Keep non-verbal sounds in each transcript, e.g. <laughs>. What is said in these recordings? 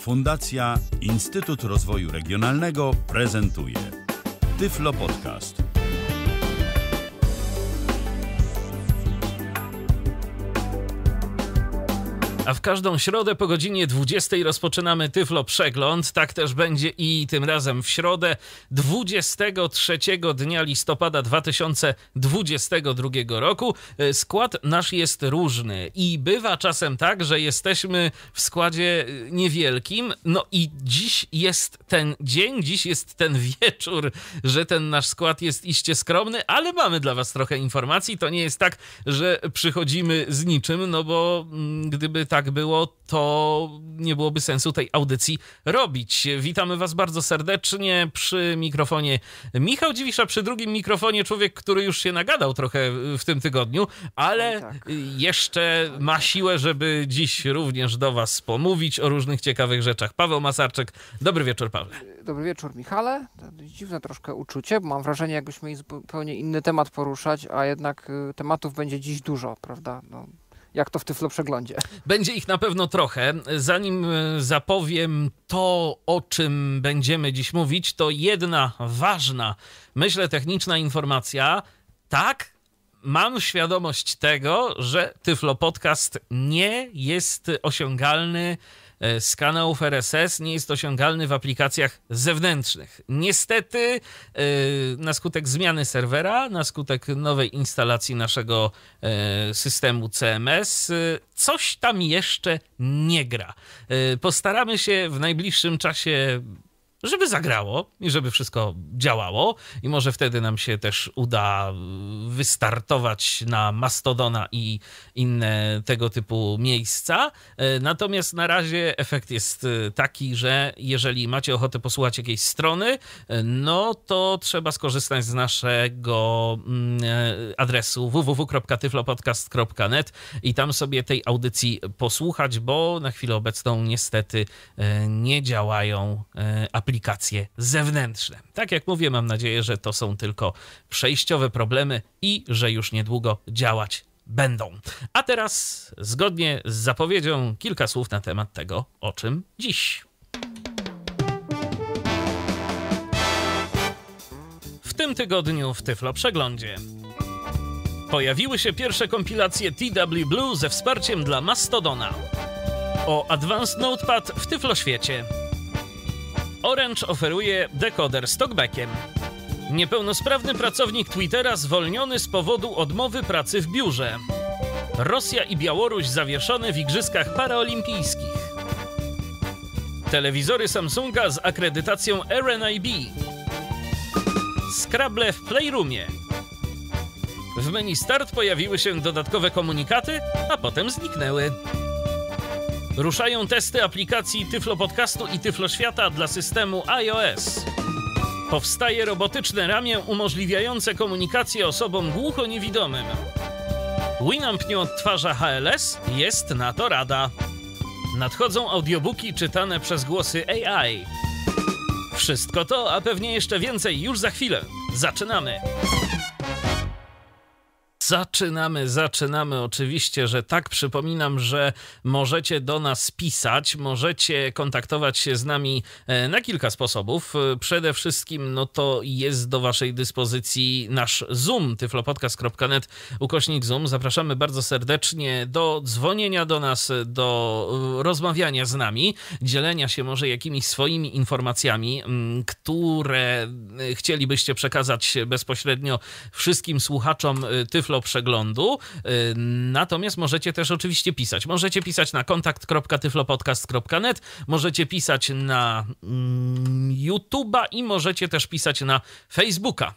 Fundacja Instytut Rozwoju Regionalnego prezentuje Tyflo Podcast. A w każdą środę po godzinie 20 rozpoczynamy Tyflo Przegląd. Tak też będzie i tym razem w środę 23 dnia listopada 2022 roku. Skład nasz jest różny i bywa czasem tak, że jesteśmy w składzie niewielkim. No i dziś jest ten dzień, dziś jest ten wieczór, że ten nasz skład jest iście skromny, ale mamy dla Was trochę informacji. To nie jest tak, że przychodzimy z niczym, no bo mm, gdyby tak było, to nie byłoby sensu tej audycji robić. Witamy Was bardzo serdecznie przy mikrofonie Michał Dziwisza, przy drugim mikrofonie człowiek, który już się nagadał trochę w tym tygodniu, ale tak. jeszcze ma siłę, żeby dziś również do Was pomówić o różnych ciekawych rzeczach. Paweł Masarczyk, dobry wieczór, Paweł. Dobry wieczór, Michale. Dziwne troszkę uczucie, bo mam wrażenie, jakbyśmy mieli zupełnie inny temat poruszać, a jednak y, tematów będzie dziś dużo, prawda? No jak to w Tyflo Przeglądzie. Będzie ich na pewno trochę. Zanim e, zapowiem to, o czym będziemy dziś mówić, to jedna ważna, myślę, techniczna informacja. Tak, mam świadomość tego, że Tyflo Podcast nie jest osiągalny z kanałów RSS nie jest osiągalny w aplikacjach zewnętrznych. Niestety, e, na skutek zmiany serwera, na skutek nowej instalacji naszego e, systemu CMS, coś tam jeszcze nie gra. Postaramy się w najbliższym czasie żeby zagrało i żeby wszystko działało. I może wtedy nam się też uda wystartować na Mastodona i inne tego typu miejsca. E, natomiast na razie efekt jest e, taki, że jeżeli macie ochotę posłuchać jakiejś strony, no to trzeba skorzystać z naszego mm, adresu www.tyflopodcast.net i tam sobie tej audycji posłuchać, bo na chwilę obecną niestety nie działają aplikacje aplikacje zewnętrzne. Tak jak mówię, mam nadzieję, że to są tylko przejściowe problemy i że już niedługo działać będą. A teraz, zgodnie z zapowiedzią, kilka słów na temat tego, o czym dziś. W tym tygodniu w Tyflo Przeglądzie. Pojawiły się pierwsze kompilacje TW Blue ze wsparciem dla Mastodona. O Advanced Notepad w Tyflo Świecie. Orange oferuje dekoder z talkbackiem. Niepełnosprawny pracownik Twittera zwolniony z powodu odmowy pracy w biurze. Rosja i Białoruś zawieszone w Igrzyskach Paraolimpijskich. Telewizory Samsunga z akredytacją RNIB. Scrabble w Playroomie. W menu Start pojawiły się dodatkowe komunikaty, a potem zniknęły. Ruszają testy aplikacji Tyflo Podcastu i Tyflo Świata dla systemu iOS. Powstaje robotyczne ramię umożliwiające komunikację osobom głucho-niewidomym. Winamp nie odtwarza HLS? Jest na to rada. Nadchodzą audiobooki czytane przez głosy AI. Wszystko to, a pewnie jeszcze więcej już za chwilę. Zaczynamy! Zaczynamy, zaczynamy. Oczywiście, że tak. Przypominam, że możecie do nas pisać, możecie kontaktować się z nami e, na kilka sposobów. E, przede wszystkim, no to jest do Waszej dyspozycji nasz Zoom, tyflopodcast.net, ukośnik Zoom. Zapraszamy bardzo serdecznie do dzwonienia do nas, do e, rozmawiania z nami, dzielenia się może jakimiś swoimi informacjami, które chcielibyście przekazać bezpośrednio wszystkim słuchaczom Tyflo przeglądu. Y, natomiast możecie też oczywiście pisać. Możecie pisać na kontakt.tyflopodcast.net, możecie pisać na mm, YouTube'a i możecie też pisać na Facebooka.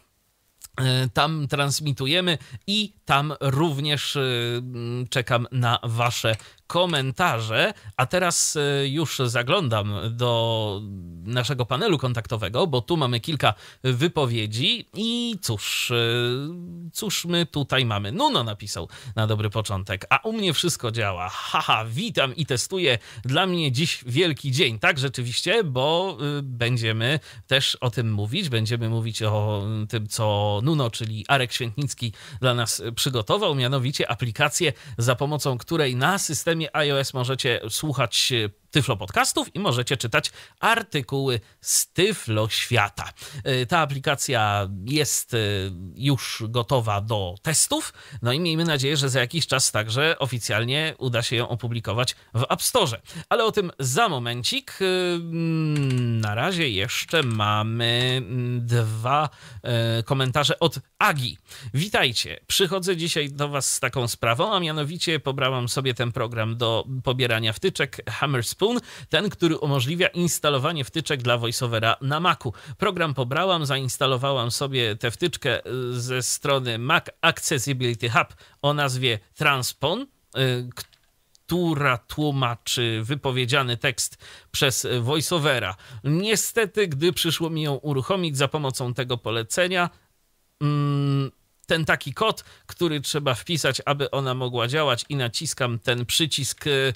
Y, tam transmitujemy i tam również y, czekam na Wasze komentarze. A teraz e, już zaglądam do naszego panelu kontaktowego, bo tu mamy kilka wypowiedzi i cóż, e, cóż my tutaj mamy? Nuno napisał na dobry początek, a u mnie wszystko działa. Haha, witam i testuję. Dla mnie dziś wielki dzień. Tak, rzeczywiście, bo e, będziemy też o tym mówić. Będziemy mówić o tym, co Nuno, czyli Arek Świętnicki dla nas przygotował, mianowicie aplikację, za pomocą której na systemie systemie iOS możecie słuchać Tyflo Podcastów i możecie czytać artykuły z Tyflo Świata. E, ta aplikacja jest e, już gotowa do testów, no i miejmy nadzieję, że za jakiś czas także oficjalnie uda się ją opublikować w App Store. Ale o tym za momencik. E, na razie jeszcze mamy dwa komentarze od Agi. Witajcie. Przychodzę dzisiaj do Was z taką sprawą, a mianowicie pobrałam sobie ten program do pobierania wtyczek Hammer Spoon Spoon, ten, który umożliwia instalowanie wtyczek dla VoiceOvera na Macu. Program pobrałam, zainstalowałam sobie tę wtyczkę y, ze strony Mac Accessibility Hub o nazwie Transpon, y, która tłumaczy wypowiedziany tekst przez VoiceOvera. Niestety, gdy przyszło mi ją uruchomić za pomocą tego polecenia, mm, ten taki kod, który trzeba wpisać, aby ona mogła działać, i naciskam ten przycisk y,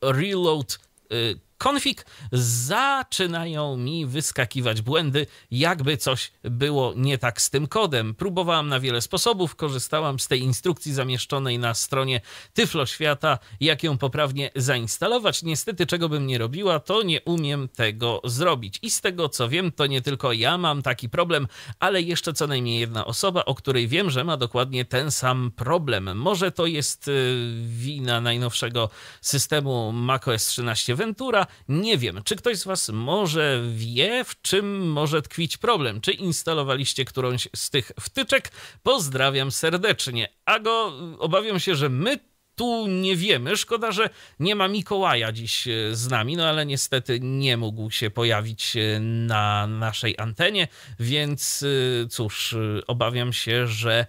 Reload Y, config, zaczynają mi wyskakiwać błędy, jakby coś było nie tak z tym kodem. Próbowałam na wiele sposobów, korzystałam z tej instrukcji zamieszczonej na stronie Tyflo Świata, jak ją poprawnie zainstalować. Niestety, czego bym nie robiła, to nie umiem tego zrobić. I z tego co wiem, to nie tylko ja mam taki problem, ale jeszcze co najmniej jedna osoba, o której wiem, że ma dokładnie ten sam problem. Może to jest y, wina najnowszego systemu macOS 13 Ventura, nie wiem, czy ktoś z Was może wie, w czym może tkwić problem? Czy instalowaliście którąś z tych wtyczek? Pozdrawiam serdecznie. A go obawiam się, że my tu nie wiemy. Szkoda, że nie ma Mikołaja dziś e, z nami, no ale niestety nie mógł się pojawić e, na naszej antenie, więc e, cóż, obawiam się, że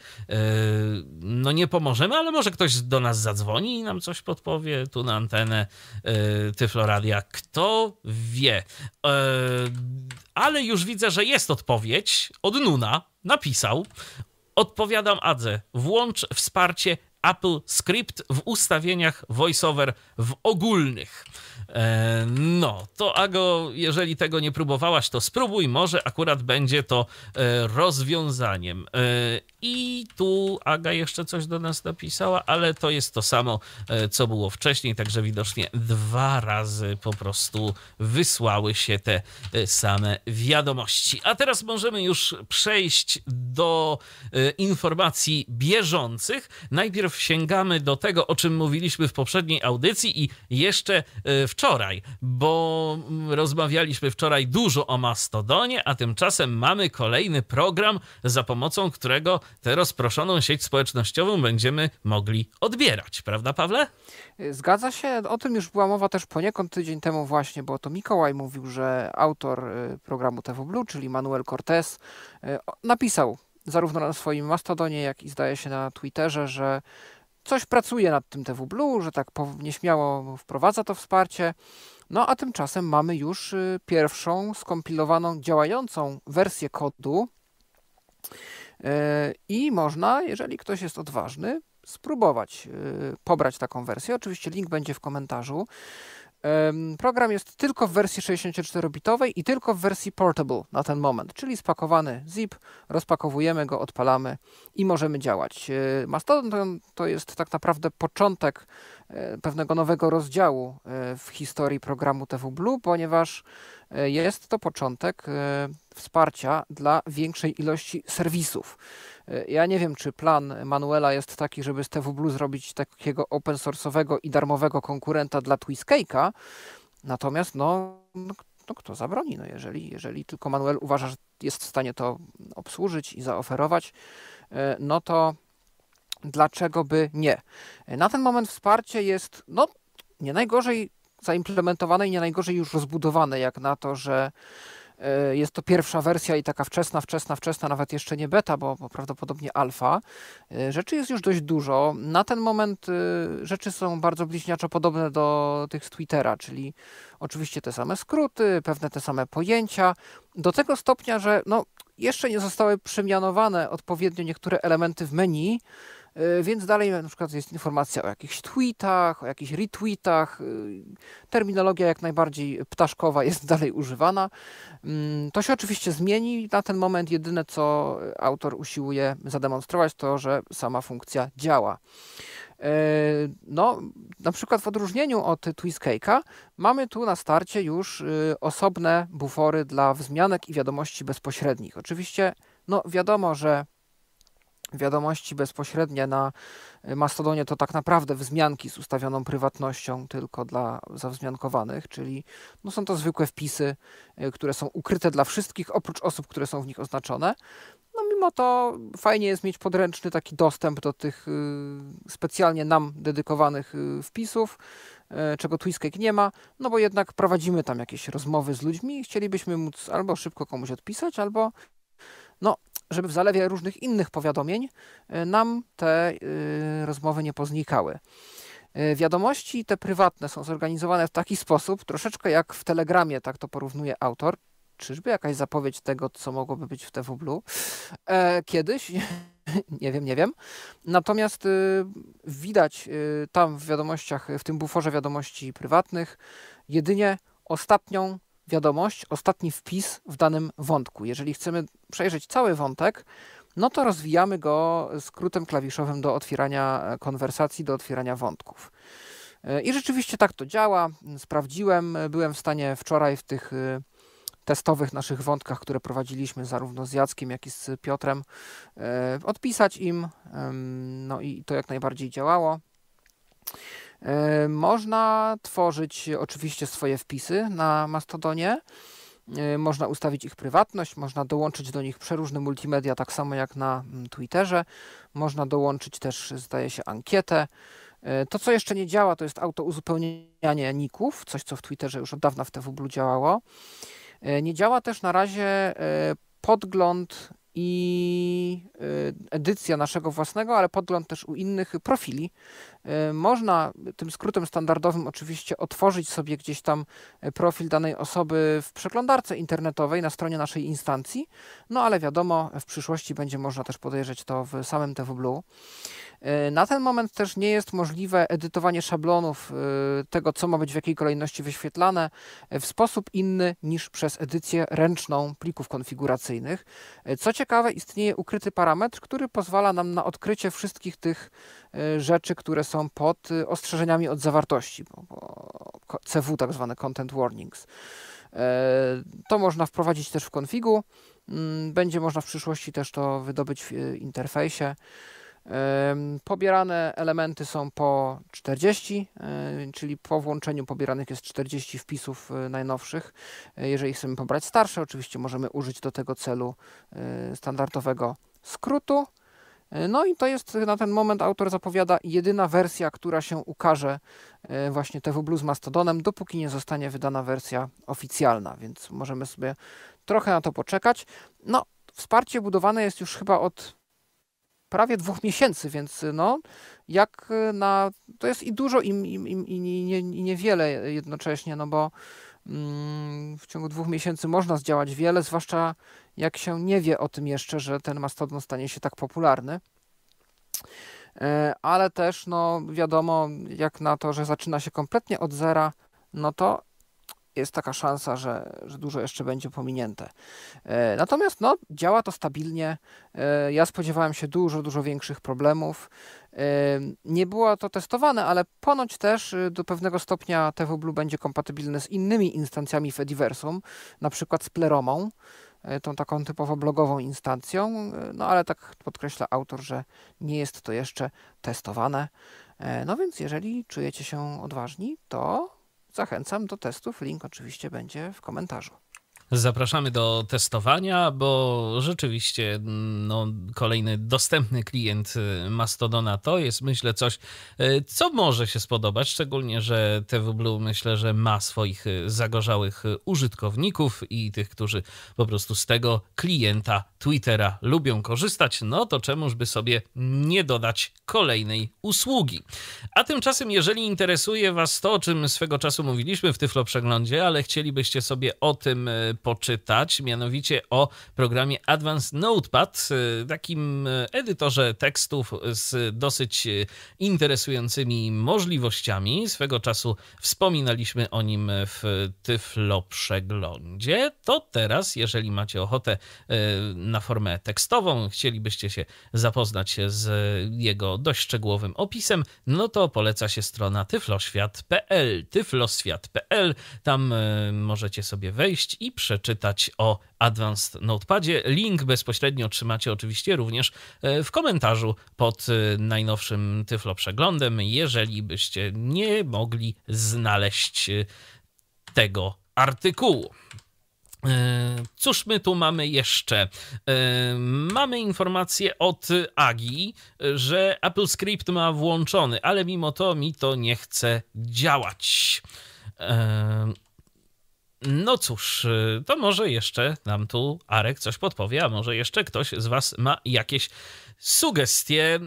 no nie pomożemy, ale może ktoś do nas zadzwoni i nam coś podpowie tu na antenę Tyfloradia. Kto wie. Ale już widzę, że jest odpowiedź od Nuna. Napisał. Odpowiadam Adze. Włącz wsparcie Apple Script w ustawieniach VoiceOver w ogólnych. E, no, to Ago, jeżeli tego nie próbowałaś, to spróbuj, może akurat będzie to e, rozwiązaniem. E, I tu Aga jeszcze coś do nas napisała, ale to jest to samo, co było wcześniej, także widocznie dwa razy po prostu wysłały się te same wiadomości. A teraz możemy już przejść do informacji bieżących. Najpierw sięgamy do tego, o czym mówiliśmy w poprzedniej audycji i jeszcze wczoraj wczoraj, bo rozmawialiśmy wczoraj dużo o Mastodonie, a tymczasem mamy kolejny program, za pomocą którego tę rozproszoną sieć społecznościową będziemy mogli odbierać. Prawda, Pawle? Zgadza się. O tym już była mowa też poniekąd tydzień temu właśnie, bo to Mikołaj mówił, że autor y, programu TV Blue, czyli Manuel Cortez, y, napisał zarówno na swoim Mastodonie, jak i zdaje się na Twitterze, że coś pracuje nad tym TV Blue, że tak nieśmiało wprowadza to wsparcie. No a tymczasem mamy już y, pierwszą skompilowaną, działającą wersję kodu i można, jeżeli ktoś jest odważny, spróbować y, pobrać taką wersję. Oczywiście link będzie w komentarzu. Program jest tylko w wersji 64-bitowej i tylko w wersji portable na ten moment, czyli spakowany zip, rozpakowujemy go, odpalamy i możemy działać. E, Mastodon to jest tak naprawdę początek e, pewnego nowego rozdziału e, w historii programu TV Blue, ponieważ jest to początek wsparcia dla większej ilości serwisów. Ja nie wiem, czy plan Manuela jest taki, żeby z TV Blue zrobić takiego open source'owego i darmowego konkurenta dla Twiscake'a, natomiast no, no, no, kto zabroni, no jeżeli, jeżeli tylko Manuel uważa, że jest w stanie to obsłużyć i zaoferować, e, no to dlaczego by nie? Na ten moment wsparcie jest, no, nie najgorzej zaimplementowane i nie najgorzej już rozbudowane, jak na to, że E, jest to pierwsza wersja i taka wczesna, wczesna, wczesna, nawet jeszcze nie beta, bo, bo prawdopodobnie alfa. E, rzeczy jest już dość dużo. Na ten moment e, rzeczy są bardzo bliźniaczo podobne do tych z Twittera, czyli oczywiście te same skróty, pewne te same pojęcia, do tego stopnia, że no, jeszcze nie zostały przemianowane odpowiednio niektóre elementy w menu, więc dalej na przykład jest informacja o jakichś tweetach, o jakichś retweetach. E, terminologia jak najbardziej ptaszkowa jest <laughs> dalej używana. Mm, to się oczywiście zmieni. Na ten moment jedyne, co autor usiłuje zademonstrować, to, że sama funkcja działa. No, na przykład w odróżnieniu od Twiscake'a mamy tu na starcie już osobne bufory dla wzmianek i wiadomości bezpośrednich. Oczywiście, no wiadomo, że wiadomości bezpośrednie na Mastodonie to tak naprawdę wzmianki z ustawioną prywatnością tylko dla zawzmiankowanych, czyli no są to zwykłe wpisy, y, które są ukryte dla wszystkich, oprócz osób, które są w nich oznaczone. No mimo to fajnie jest mieć podręczny taki dostęp do tych y, specjalnie nam dedykowanych y, wpisów, czego Twiscake nie ma, no bo jednak prowadzimy tam jakieś rozmowy z ludźmi i chcielibyśmy móc albo szybko komuś odpisać, albo no, żeby w zalewie różnych innych powiadomień y, nam te y, rozmowy nie poznikały. Y, wiadomości te prywatne są zorganizowane w taki sposób, troszeczkę jak w Telegramie, tak to porównuje autor. Czyżby jakaś zapowiedź tego, co mogłoby być w TV Blue? E, kiedyś, <laughs> nie wiem, nie wiem. Natomiast widać tam w wiadomościach, w tym buforze wiadomości prywatnych, jedynie ostatnią wiadomość, ostatni wpis w danym wątku. Jeżeli chcemy przejrzeć cały wątek, no to rozwijamy go skrótem klawiszowym do otwierania konwersacji, do otwierania wątków. I rzeczywiście tak to działa. Sprawdziłem, byłem w stanie wczoraj w tych e, testowych naszych wątkach, które prowadziliśmy zarówno z Jackiem, jak i z Piotrem, odpisać im. No i to jak najbardziej działało. E, można tworzyć oczywiście swoje wpisy na Mastodonie. E, można ustawić ich prywatność, można dołączyć do nich przeróżne multimedia, tak samo jak na mm, Twitterze. Można dołączyć też, zdaje się, ankietę. E, to, co jeszcze nie działa, to jest autouzupełnianie ników, coś, co w Twitterze już od dawna w TWBlu działało. Nie działa też na razie podgląd i edycja naszego własnego, ale podgląd też u innych profili E, można tym skrótem standardowym oczywiście otworzyć sobie gdzieś tam e, profil danej osoby w przeglądarce internetowej na stronie naszej instancji, no ale wiadomo, w przyszłości będzie można też podejrzeć to w samym TWBlue. E, na ten moment też nie jest możliwe edytowanie szablonów tego, co ma być w jakiej kolejności wyświetlane w sposób inny niż przez edycję ręczną plików konfiguracyjnych. Co ciekawe, istnieje ukryty parametr, który pozwala nam na odkrycie wszystkich tych Y, rzeczy, które są pod y, ostrzeżeniami od zawartości, CW, tak zwane Content Warnings. Y, to można wprowadzić też w konfigu. Mm, będzie można w przyszłości też to wydobyć w interfejsie. Pobierane elementy są po 40, czyli po włączeniu pobieranych jest 40 wpisów najnowszych. Jeżeli chcemy pobrać starsze, oczywiście możemy użyć do tego celu standardowego skrótu. No i to jest na ten moment autor zapowiada jedyna wersja, która się ukaże e, właśnie TV Blue z Mastodonem, dopóki nie zostanie wydana wersja oficjalna, więc możemy sobie trochę na to poczekać. No, wsparcie budowane jest już chyba od prawie dwóch miesięcy, więc no, jak na. To jest i dużo, i, i, i, i, i niewiele jednocześnie, no bo mm, w ciągu dwóch miesięcy można zdziałać wiele, zwłaszcza jak się nie wie o tym jeszcze, że ten mastodon stanie się tak popularny. E, ale też, no wiadomo, jak na to, że zaczyna się kompletnie od zera, no to jest taka szansa, że, że dużo jeszcze będzie pominięte. E, natomiast no, działa to stabilnie. E, ja spodziewałem się dużo, dużo większych problemów. Nie było to testowane, ale ponoć też y, do pewnego stopnia TV Blue będzie kompatybilne z innymi instancjami Fediversum, na przykład z Pleromą. E, tą taką typowo blogową instancją, e, no ale tak podkreśla autor, że nie jest to jeszcze testowane. E, no więc jeżeli czujecie się odważni, to zachęcam do testów. Link oczywiście będzie w komentarzu. Zapraszamy do testowania, bo rzeczywiście no, kolejny dostępny klient y, Mastodona to jest myślę coś, y, co może się spodobać, szczególnie, że TV Blue myślę, że ma swoich y, zagorzałych użytkowników i tych, którzy po prostu z tego klienta Twittera lubią korzystać, no to czemuż by sobie nie dodać kolejnej usługi. A tymczasem, jeżeli interesuje Was to, o czym swego czasu mówiliśmy w Tyflo Przeglądzie, ale chcielibyście sobie o tym poczytać, mianowicie o programie Advanced Notepad, takim edytorze tekstów z dosyć interesującymi możliwościami. Swego czasu wspominaliśmy o nim w Tyflo przeglądzie. To teraz, jeżeli macie ochotę na formę tekstową, chcielibyście się zapoznać z jego dość szczegółowym opisem, no to poleca się strona tyfloświat.pl. tyfloswiat.pl. Tam możecie sobie wejść i przeczytać o Advanced Notepadzie. Link bezpośrednio otrzymacie oczywiście również e, w komentarzu pod e, najnowszym Tyflo przeglądem, jeżeli byście nie mogli znaleźć tego artykułu. E, cóż my tu mamy jeszcze? E, mamy informację od Agi, że Apple Script ma włączony, ale mimo to mi to nie chce działać. No cóż, to może jeszcze nam tu Arek coś podpowie, a może jeszcze ktoś z Was ma jakieś sugestie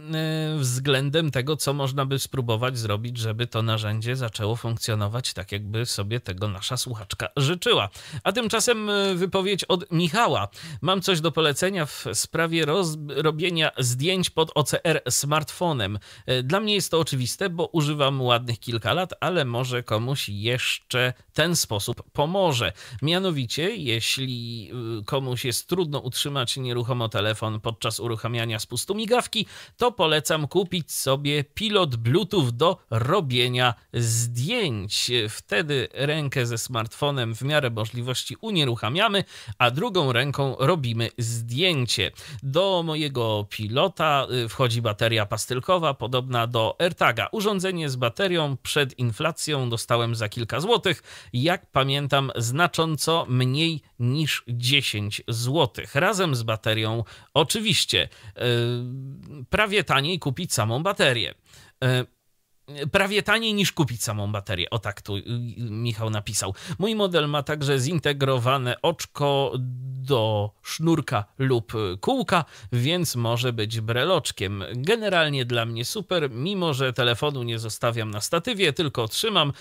y, względem tego, co można by spróbować zrobić, żeby to narzędzie zaczęło funkcjonować tak, jakby sobie tego nasza słuchaczka życzyła. A tymczasem y, wypowiedź od Michała. Mam coś do polecenia w sprawie robienia zdjęć pod OCR smartfonem. Y, dla mnie jest to oczywiste, bo używam ładnych kilka lat, ale może komuś jeszcze ten sposób pomoże. Mianowicie, jeśli komuś jest trudno utrzymać nieruchomo telefon podczas uruchamiania prostu migawki, to polecam kupić sobie pilot Bluetooth do robienia zdjęć. Wtedy rękę ze smartfonem w miarę możliwości unieruchamiamy, a drugą ręką robimy zdjęcie. Do mojego pilota y, wchodzi bateria pastylkowa, podobna do AirTaga. Urządzenie z baterią przed inflacją dostałem za kilka złotych. Jak pamiętam, znacząco mniej niż 10 złotych. Razem z baterią, oczywiście. Yy, prawie taniej kupić samą baterię. E, prawie taniej niż kupić samą baterię. O tak tu y, Michał napisał. Mój model ma także zintegrowane oczko do sznurka lub kółka, więc może być breloczkiem. Generalnie dla mnie super, mimo że telefonu nie zostawiam na statywie, tylko trzymam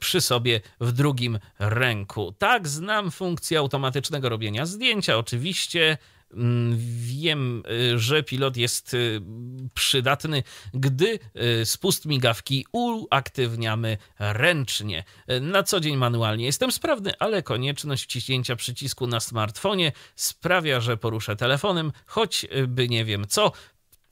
przy sobie w drugim ręku. Tak, znam funkcję automatycznego robienia zdjęcia, oczywiście wiem, y, że pilot jest y, przydatny, gdy y, spust migawki uaktywniamy ręcznie. Na co dzień manualnie jestem sprawny, ale konieczność wciśnięcia przycisku na smartfonie sprawia, że poruszę telefonem, choćby nie wiem co,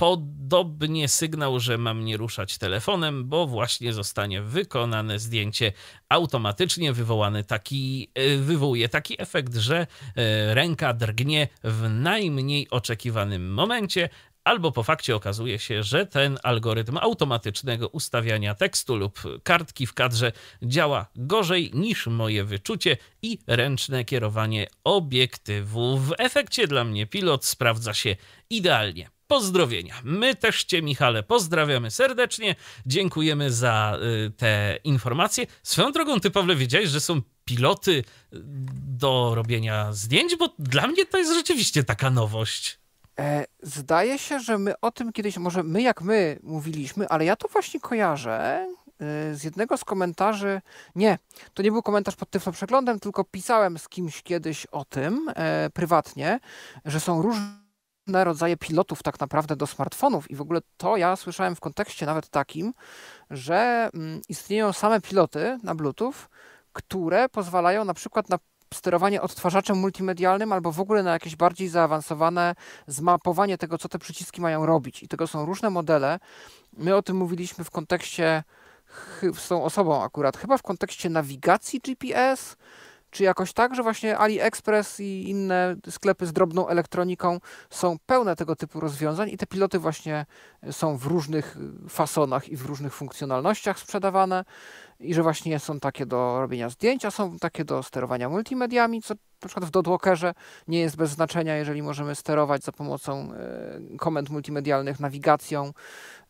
Podobnie sygnał, że mam nie ruszać telefonem, bo właśnie zostanie wykonane zdjęcie automatycznie. Wywołany taki, e, wywołuje taki efekt, że e, ręka drgnie w najmniej oczekiwanym momencie, albo po fakcie okazuje się, że ten algorytm automatycznego ustawiania tekstu lub kartki w kadrze działa gorzej niż moje wyczucie i ręczne kierowanie obiektywu. W efekcie dla mnie pilot sprawdza się idealnie pozdrowienia. My też Cię, Michale, pozdrawiamy serdecznie. Dziękujemy za y, te informacje. Swoją drogą, Ty, Pawle, wiedziałeś, że są piloty y, do robienia zdjęć? Bo dla mnie to jest rzeczywiście taka nowość. E, zdaje się, że my o tym kiedyś, może my jak my mówiliśmy, ale ja to właśnie kojarzę y, z jednego z komentarzy. Nie, to nie był komentarz pod Tyflo Przeglądem, tylko pisałem z kimś kiedyś o tym e, prywatnie, że są różne rodzaje pilotów tak naprawdę do smartfonów i w ogóle to ja słyszałem w kontekście nawet takim, że mm, istnieją same piloty na Bluetooth, które pozwalają na przykład na sterowanie odtwarzaczem multimedialnym albo w ogóle na jakieś bardziej zaawansowane zmapowanie tego, co te przyciski mają robić. I tego są różne modele. My o tym mówiliśmy w kontekście z tą osobą akurat, chyba w kontekście nawigacji GPS, czy jakoś tak, że właśnie AliExpress i inne sklepy z drobną elektroniką są pełne tego typu rozwiązań i te piloty właśnie są w różnych fasonach i w różnych funkcjonalnościach sprzedawane i że właśnie są takie do robienia zdjęcia, są takie do sterowania multimediami, co na przykład w Dodwalkerze nie jest bez znaczenia, jeżeli możemy sterować za pomocą e, komend multimedialnych nawigacją.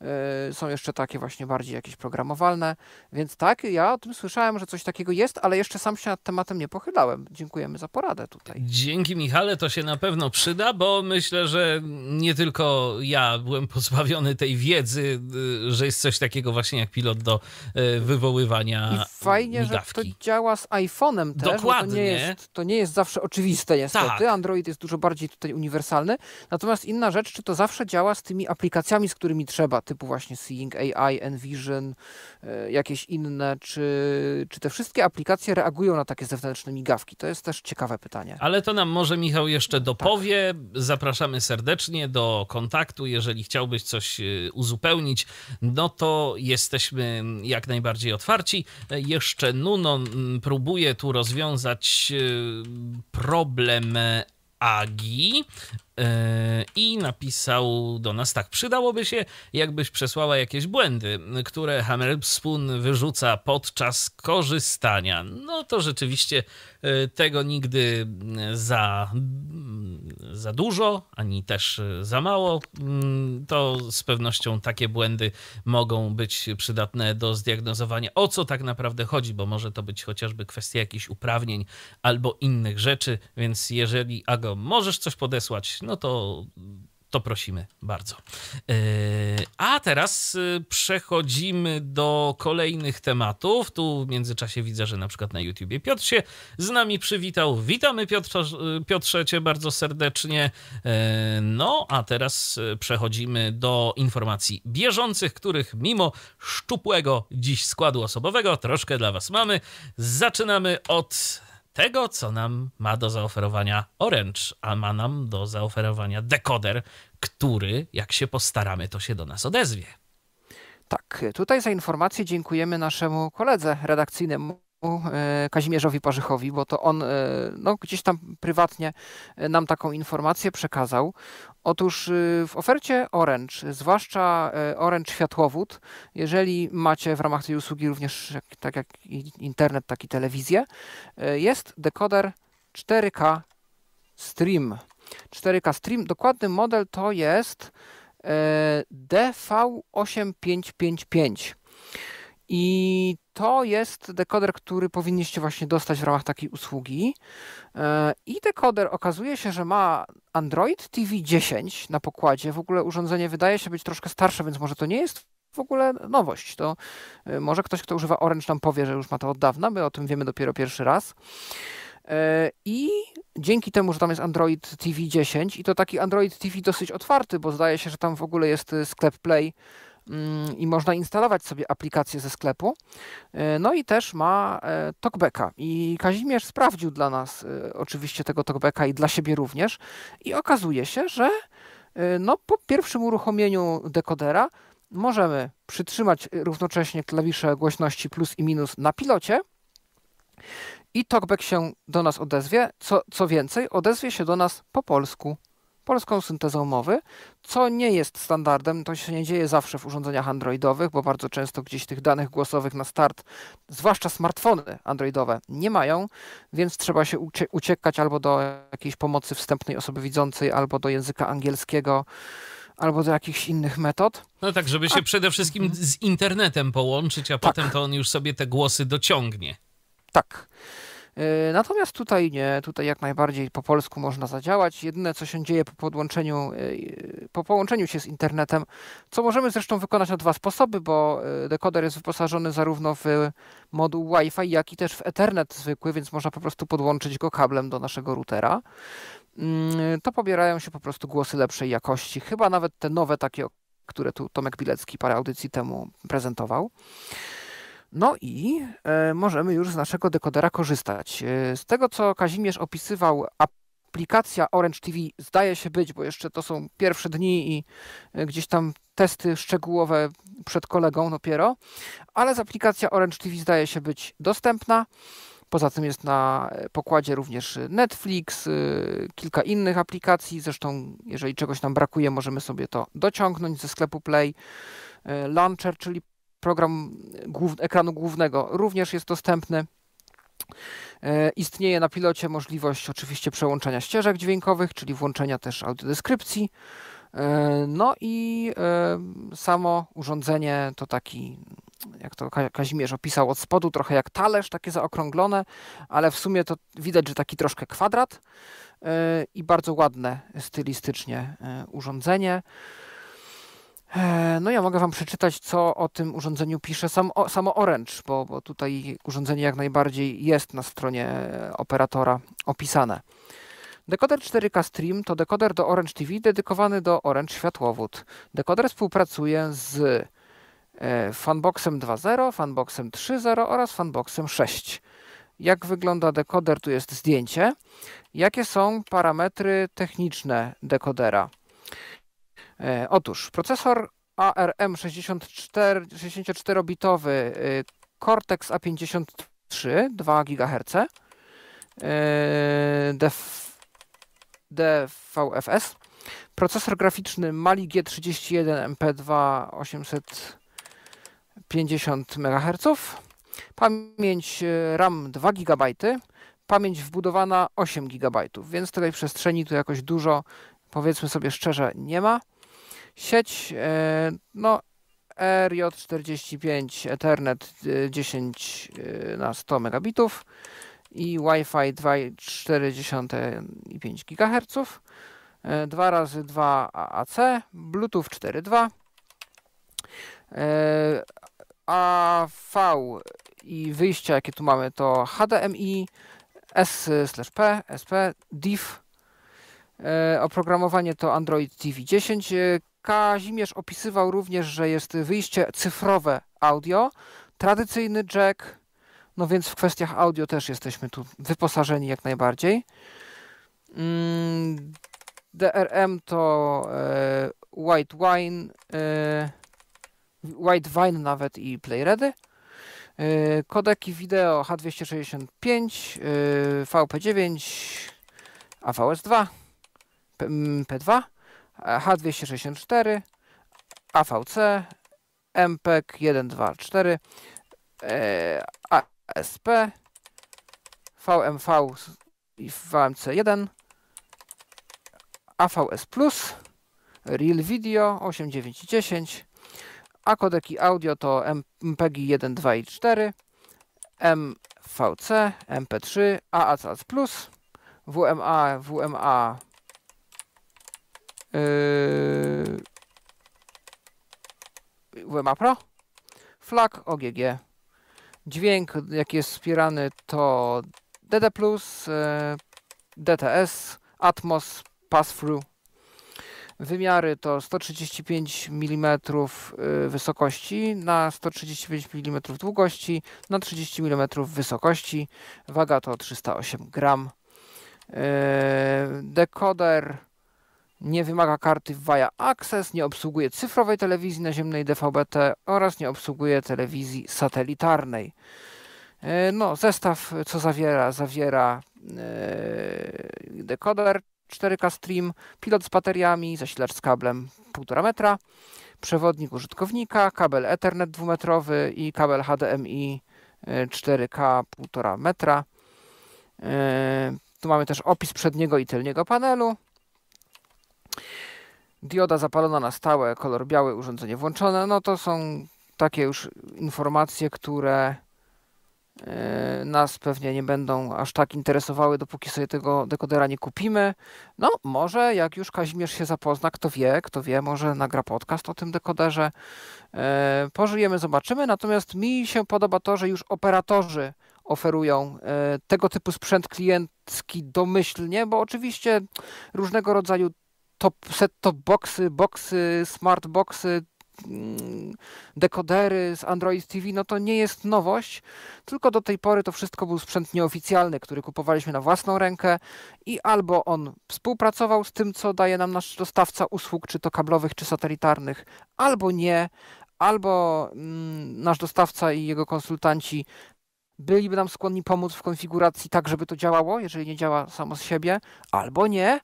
E, są jeszcze takie właśnie bardziej jakieś programowalne, więc tak, ja o tym słyszałem, że coś takiego jest, ale jeszcze sam się nad tematem nie pochylałem. Dziękujemy za poradę tutaj. Dzięki Michale, to się na pewno przyda, bo myślę, że nie tylko ja byłem pozbawiony tej wiedzy, e, że jest coś takiego właśnie jak pilot do wywoływania zastosowania I fajnie, migawki. że to działa z iPhone'em też. Dokładnie. To nie, jest, to nie jest zawsze oczywiste niestety. Tak. Android jest dużo bardziej tutaj uniwersalny. Natomiast inna rzecz, czy to zawsze działa z tymi aplikacjami, z którymi trzeba, typu właśnie Seeing AI, Envision, e, jakieś inne, czy, czy te wszystkie aplikacje reagują na takie zewnętrzne migawki? To jest też ciekawe pytanie. Ale to nam może Michał jeszcze dopowie. Zapraszamy serdecznie do kontaktu. Jeżeli chciałbyś coś y, uzupełnić, no to jesteśmy jak najbardziej otwarci. Jeszcze Nuno próbuje tu rozwiązać problem Agi i napisał do nas tak. Przydałoby się, jakbyś przesłała jakieś błędy, które Hammer Spoon wyrzuca podczas korzystania. No to rzeczywiście yy, tego nigdy za, za dużo, ani też za mało. Yy, To z pewnością takie błędy mogą być przydatne do zdiagnozowania, o co tak naprawdę chodzi, bo może to być chociażby kwestia jakichś uprawnień albo innych rzeczy, więc jeżeli Ago możesz coś podesłać, no to, to prosimy bardzo. Yy, A teraz yy, przechodzimy do kolejnych tematów. Tu w międzyczasie widzę, że na przykład na YouTubie Piotr się z nami przywitał. Witamy Piotrze, Piotrze cię bardzo serdecznie. Yy, No, a teraz przechodzimy do informacji bieżących, których mimo szczupłego dziś składu osobowego troszkę dla was mamy. Zaczynamy od tego, co nam ma do zaoferowania Orange, a ma nam do zaoferowania dekoder, który, jak się postaramy, to się do nas odezwie. Tak, tutaj za informację dziękujemy naszemu koledze redakcyjnemu. e, Kazimierzowi Parzychowi, bo to on e, no, gdzieś tam prywatnie e, nam taką informację przekazał. Otóż e, w ofercie Orange, zwłaszcza e, Orange Światłowód, jeżeli macie w ramach tej usługi również tak jak internet, tak i telewizję, e, jest dekoder 4K Stream. 4K Stream, dokładny model to jest e, DV8555. I to jest dekoder, który powinniście właśnie dostać w ramach takiej usługi. E, I dekoder okazuje się, że ma Android TV 10 na pokładzie. W ogóle urządzenie wydaje się być troszkę starsze, więc może to nie jest w ogóle nowość. To e, może ktoś, kto używa Orange nam powie, że już ma to od dawna. My o tym wiemy dopiero pierwszy raz. E, I dzięki temu, że tam jest Android TV 10 i to taki Android TV dosyć otwarty, bo zdaje się, że tam w ogóle jest sklep Play i można instalować sobie aplikacje ze sklepu. E, No i też ma e, talkbacka. I Kazimierz sprawdził dla nas e, oczywiście tego talkbacka i dla siebie również. I okazuje się, że no, po pierwszym uruchomieniu dekodera możemy przytrzymać równocześnie klawisze głośności plus i minus na pilocie i talkback się do nas odezwie. Co, co więcej, odezwie się do nas po polsku, polską syntezą mowy, co nie jest standardem. To się nie dzieje zawsze w urządzeniach androidowych, bo bardzo często gdzieś tych danych głosowych na start, zwłaszcza smartfony androidowe, nie mają, więc trzeba się ucie- uciekać albo do jakiejś pomocy wstępnej osoby widzącej, albo do języka angielskiego, albo do jakichś innych metod. No tak, żeby się przede wszystkim z internetem połączyć, a Tak. potem to on już sobie te głosy dociągnie. Tak. Yy, Natomiast tutaj nie, tutaj jak najbardziej po polsku można zadziałać. Jedyne co się dzieje po podłączeniu, yy, po połączeniu się z internetem, co możemy zresztą wykonać na dwa sposoby, bo yy, dekoder jest wyposażony zarówno w moduł Wi-Fi, jak i też w Ethernet zwykły, więc można po prostu podłączyć go kablem do naszego routera. Yy, To pobierają się po prostu głosy lepszej jakości, chyba nawet te nowe takie, które tu Tomek Bilecki parę audycji temu prezentował. No i e, możemy już z naszego dekodera korzystać. E, z tego, co Kazimierz opisywał, aplikacja Orange TV zdaje się być, bo jeszcze to są pierwsze dni i e, gdzieś tam testy szczegółowe przed kolegą dopiero, ale z aplikacja Orange TV zdaje się być dostępna. Poza tym jest na pokładzie również Netflix, kilka innych aplikacji. Zresztą, jeżeli czegoś nam brakuje, możemy sobie to dociągnąć ze sklepu Play. Launcher, czyli program głów, ekranu głównego również jest dostępny. E, Istnieje na pilocie możliwość oczywiście przełączania ścieżek dźwiękowych, czyli włączenia też audiodeskrypcji. E, No i e, samo urządzenie to taki, jak to Ka- Kazimierz opisał od spodu, trochę jak talerz, takie zaokrąglone, ale w sumie to widać, że taki troszkę kwadrat i bardzo ładne stylistycznie urządzenie. E, no ja mogę wam przeczytać, co o tym urządzeniu pisze sam, o, samo Orange, bo, bo tutaj urządzenie jak najbardziej jest na stronie operatora opisane. Dekoder 4K Stream to dekoder do Orange TV dedykowany do Orange Światłowód. Dekoder współpracuje z e, Funboxem 2.0, Funboxem 3.0 oraz Funboxem 6. Jak wygląda dekoder? Tu jest zdjęcie. Jakie są parametry techniczne dekodera? E, otóż procesor ARM 64, 64-bitowy y, Cortex A53 2 GHz e, DVFS procesor graficzny Mali G31 MP2 850 MHz pamięć y, RAM 2 GB pamięć wbudowana 8 GB więc tej przestrzeni tu jakoś dużo powiedzmy sobie szczerze nie ma Sieć, e, no RJ45 Ethernet 10 e, na 100 megabitów i Wi-Fi 2,4 i 5 GHz, 2 razy 2 AAC, Bluetooth 4.2, e, AV i wyjścia jakie tu mamy to HDMI, S/P, SP, DIF, oprogramowanie to Android TV 10, Kazimierz opisywał również, że jest wyjście cyfrowe audio, tradycyjny jack, no więc w kwestiach audio też jesteśmy tu wyposażeni jak najbardziej. Mm, DRM to e, White Wine, e, White Wine nawet i PlayReady. E, kodeki wideo H265, e, VP9, AVS2, P, P2 H264, AVC, MPEG 124, ASP, VMV i VMC1, AVS Plus, Real Video 8, 9 i 10, a kodeki audio to MPEG 1, 2 i 4, MVC, MP3, AAC WMA, WMA Yy, WMA Pro, flag OGG. Dźwięk, jaki jest wspierany, to DD+, yy, DTS, Atmos, Pass-Through. Wymiary to 135 mm wysokości na 135 mm długości na 30 mm wysokości. Waga to 308 gram. Yy, dekoder nie wymaga karty VIA Access, nie obsługuje cyfrowej telewizji naziemnej DVB-T oraz nie obsługuje telewizji satelitarnej. E, no, zestaw co zawiera? Zawiera e, dekoder 4K Stream, pilot z bateriami, zasilacz z kablem 1,5 metra, przewodnik użytkownika, kabel Ethernet dwumetrowy i kabel HDMI 4K 1,5 metra. E, tu mamy też opis przedniego i tylniego panelu. Dioda zapalona na stałe, kolor biały, urządzenie włączone. No to są takie już informacje, które e, nas pewnie nie będą aż tak interesowały, dopóki sobie tego dekodera nie kupimy. No, może jak już Kazimierz się zapozna, kto wie, kto wie, może nagra podcast o tym dekoderze. E, pożyjemy, zobaczymy. Natomiast mi się podoba to, że już operatorzy oferują e, tego typu sprzęt kliencki domyślnie, bo oczywiście różnego rodzaju top, set-top boxy, boxy, smart boxy, mm, dekodery z Android TV, no to nie jest nowość, tylko do tej pory to wszystko był sprzęt nieoficjalny, który kupowaliśmy na własną rękę i albo on współpracował z tym, co daje nam nasz dostawca usług, czy to kablowych, czy satelitarnych, albo nie, albo mm, nasz dostawca i jego konsultanci byliby nam skłonni pomóc w konfiguracji tak, żeby to działało, jeżeli nie działa samo z siebie, albo nie,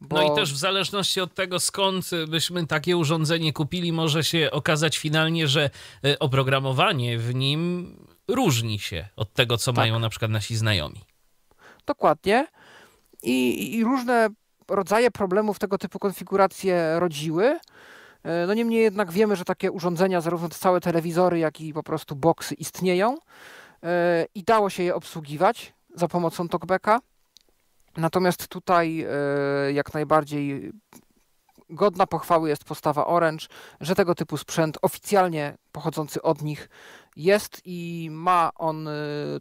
bo... No i też w zależności od tego, skąd byśmy takie urządzenie kupili, może się okazać finalnie, że e, oprogramowanie w nim różni się od tego, co tak. mają na przykład nasi znajomi. Dokładnie. I, I, różne rodzaje problemów tego typu konfiguracje rodziły. E, no niemniej jednak wiemy, że takie urządzenia, zarówno całe telewizory, jak i po prostu boksy istnieją e, i dało się je obsługiwać za pomocą talkbacka. Natomiast tutaj e, jak najbardziej godna pochwały jest postawa Orange, że tego typu sprzęt oficjalnie pochodzący od nich jest i ma on y,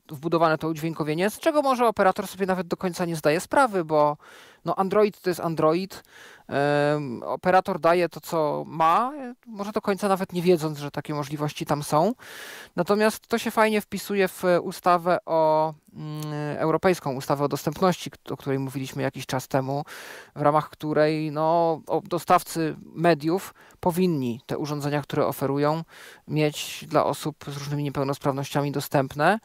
wbudowane to udźwiękowienie, z czego może operator sobie nawet do końca nie zdaje sprawy, bo no Android to jest Android. Operator daje to, co ma, może do końca nawet nie wiedząc, że takie możliwości tam są. Natomiast to się fajnie wpisuje w ustawę o mm, europejską ustawę o dostępności, o której mówiliśmy jakiś czas temu, w ramach której no, dostawcy mediów powinni te urządzenia, które oferują, mieć dla osób z różnymi niepełnosprawnościami dostępne.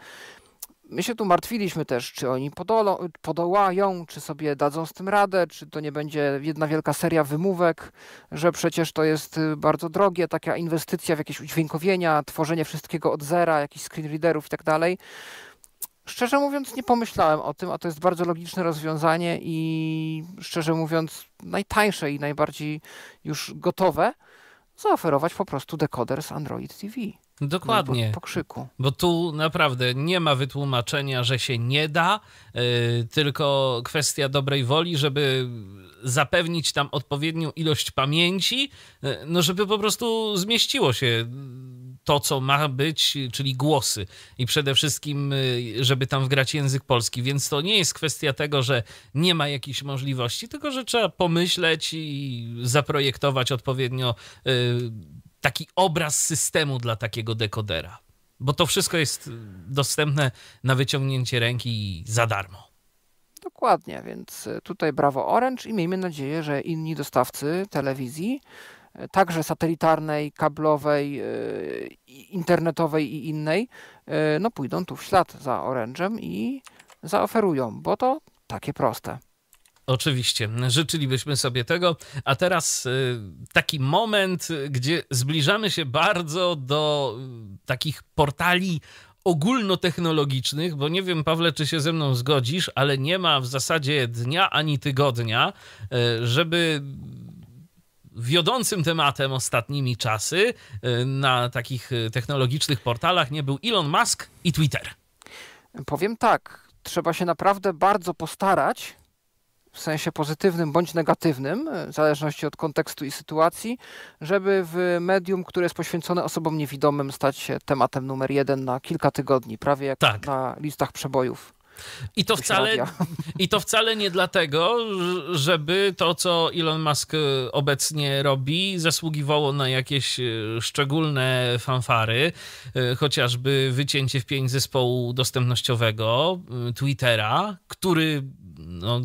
My się tu martwiliśmy też, czy oni podolą, podołają, czy sobie dadzą z tym radę, czy to nie będzie jedna wielka seria wymówek, że przecież to jest y, bardzo drogie, taka inwestycja w jakieś udźwiękowienia, tworzenie wszystkiego od zera, jakichś screenreaderów i tak dalej. Szczerze mówiąc, nie pomyślałem o tym, a to jest bardzo logiczne rozwiązanie i szczerze mówiąc, najtańsze i najbardziej już gotowe zaoferować po prostu dekoder z Android TV. Dokładnie. Po, po. Bo tu naprawdę nie ma wytłumaczenia, że się nie da, yy, tylko kwestia dobrej woli, żeby zapewnić tam odpowiednią ilość pamięci, yy, no żeby po prostu zmieściło się to, co ma być, czyli głosy i przede wszystkim, yy, żeby tam wgrać język polski. Więc to nie jest kwestia tego, że nie ma jakichś możliwości, tylko że trzeba pomyśleć i zaprojektować odpowiednio yy, taki obraz systemu dla takiego dekodera. Bo to wszystko jest dostępne na wyciągnięcie ręki za darmo. Dokładnie, więc e, tutaj brawo Orange i miejmy nadzieję, że inni dostawcy telewizji, e, także satelitarnej, kablowej, internetowej i innej, no pójdą tu w ślad za Orange'em i zaoferują, bo to takie proste. Oczywiście, życzylibyśmy sobie tego. A teraz y, taki moment, gdzie zbliżamy się bardzo do y, takich portali ogólnotechnologicznych, bo nie wiem, Pawle, czy się ze mną zgodzisz, ale nie ma w zasadzie dnia ani tygodnia, y, żeby wiodącym tematem ostatnimi czasy na takich technologicznych portalach nie był Elon Musk i Twitter. Powiem tak, trzeba się naprawdę bardzo postarać, w sensie pozytywnym bądź negatywnym, e, w zależności od kontekstu i sytuacji, żeby w medium, które jest poświęcone osobom niewidomym, stać się tematem numer jeden na kilka tygodni, prawie jak tak. na listach przebojów. I to, wcale, <laughs> I to wcale nie dlatego, żeby to, co Elon Musk e, obecnie robi, zasługiwało na jakieś e, szczególne fanfary, chociażby wycięcie w pięć zespołu dostępnościowego Twittera, który no,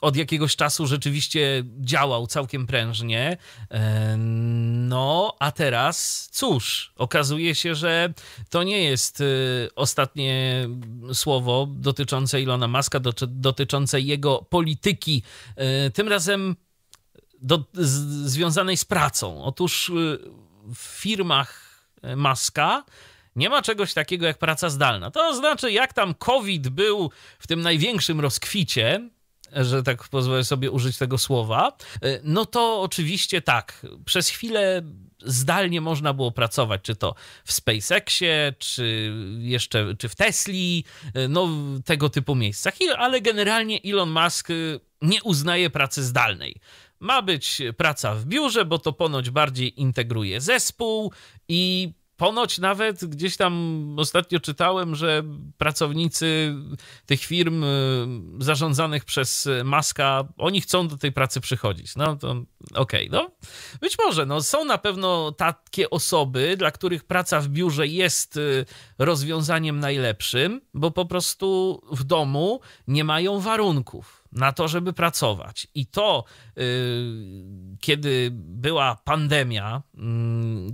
od jakiegoś czasu rzeczywiście działał całkiem prężnie. E, no, a teraz cóż, okazuje się, że to nie jest e, ostatnie słowo dotyczące Ilona Maska, dotyczące jego polityki. E, tym razem do, z, związanej z pracą. Otóż w firmach Maska nie ma czegoś takiego jak praca zdalna. To znaczy, jak tam COVID był w tym największym rozkwicie, że tak pozwolę sobie użyć tego słowa, e, no to oczywiście tak, przez chwilę zdalnie można było pracować, czy to w SpaceXie, czy jeszcze czy w Tesli, e, no tego typu miejscach, ale generalnie Elon Musk e, nie uznaje pracy zdalnej. Ma być praca w biurze, bo to ponoć bardziej integruje zespół i Ponoć nawet gdzieś tam ostatnio czytałem, że pracownicy tych firm y, zarządzanych przez Maska, oni chcą do tej pracy przychodzić. No to okej, okay, no. Być może, no są na pewno takie osoby, dla których praca w biurze jest y, rozwiązaniem najlepszym, bo po prostu w domu nie mają warunków na to, żeby pracować. I to, yy, kiedy była pandemia, yy,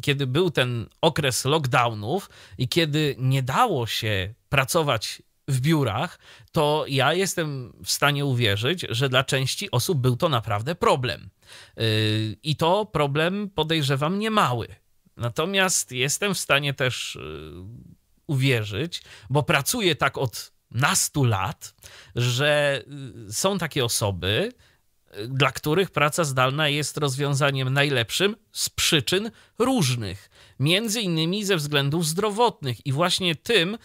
kiedy był ten okres lockdownów i kiedy nie dało się pracować w biurach, to ja jestem w stanie uwierzyć, że dla części osób był to naprawdę problem. Yy, I to problem, podejrzewam, niemały. Natomiast jestem w stanie też yy, uwierzyć, bo pracuję tak od nastu lat, że y, są takie osoby, y, dla których praca zdalna jest rozwiązaniem najlepszym z przyczyn różnych, między innymi ze względów zdrowotnych. I właśnie tym y,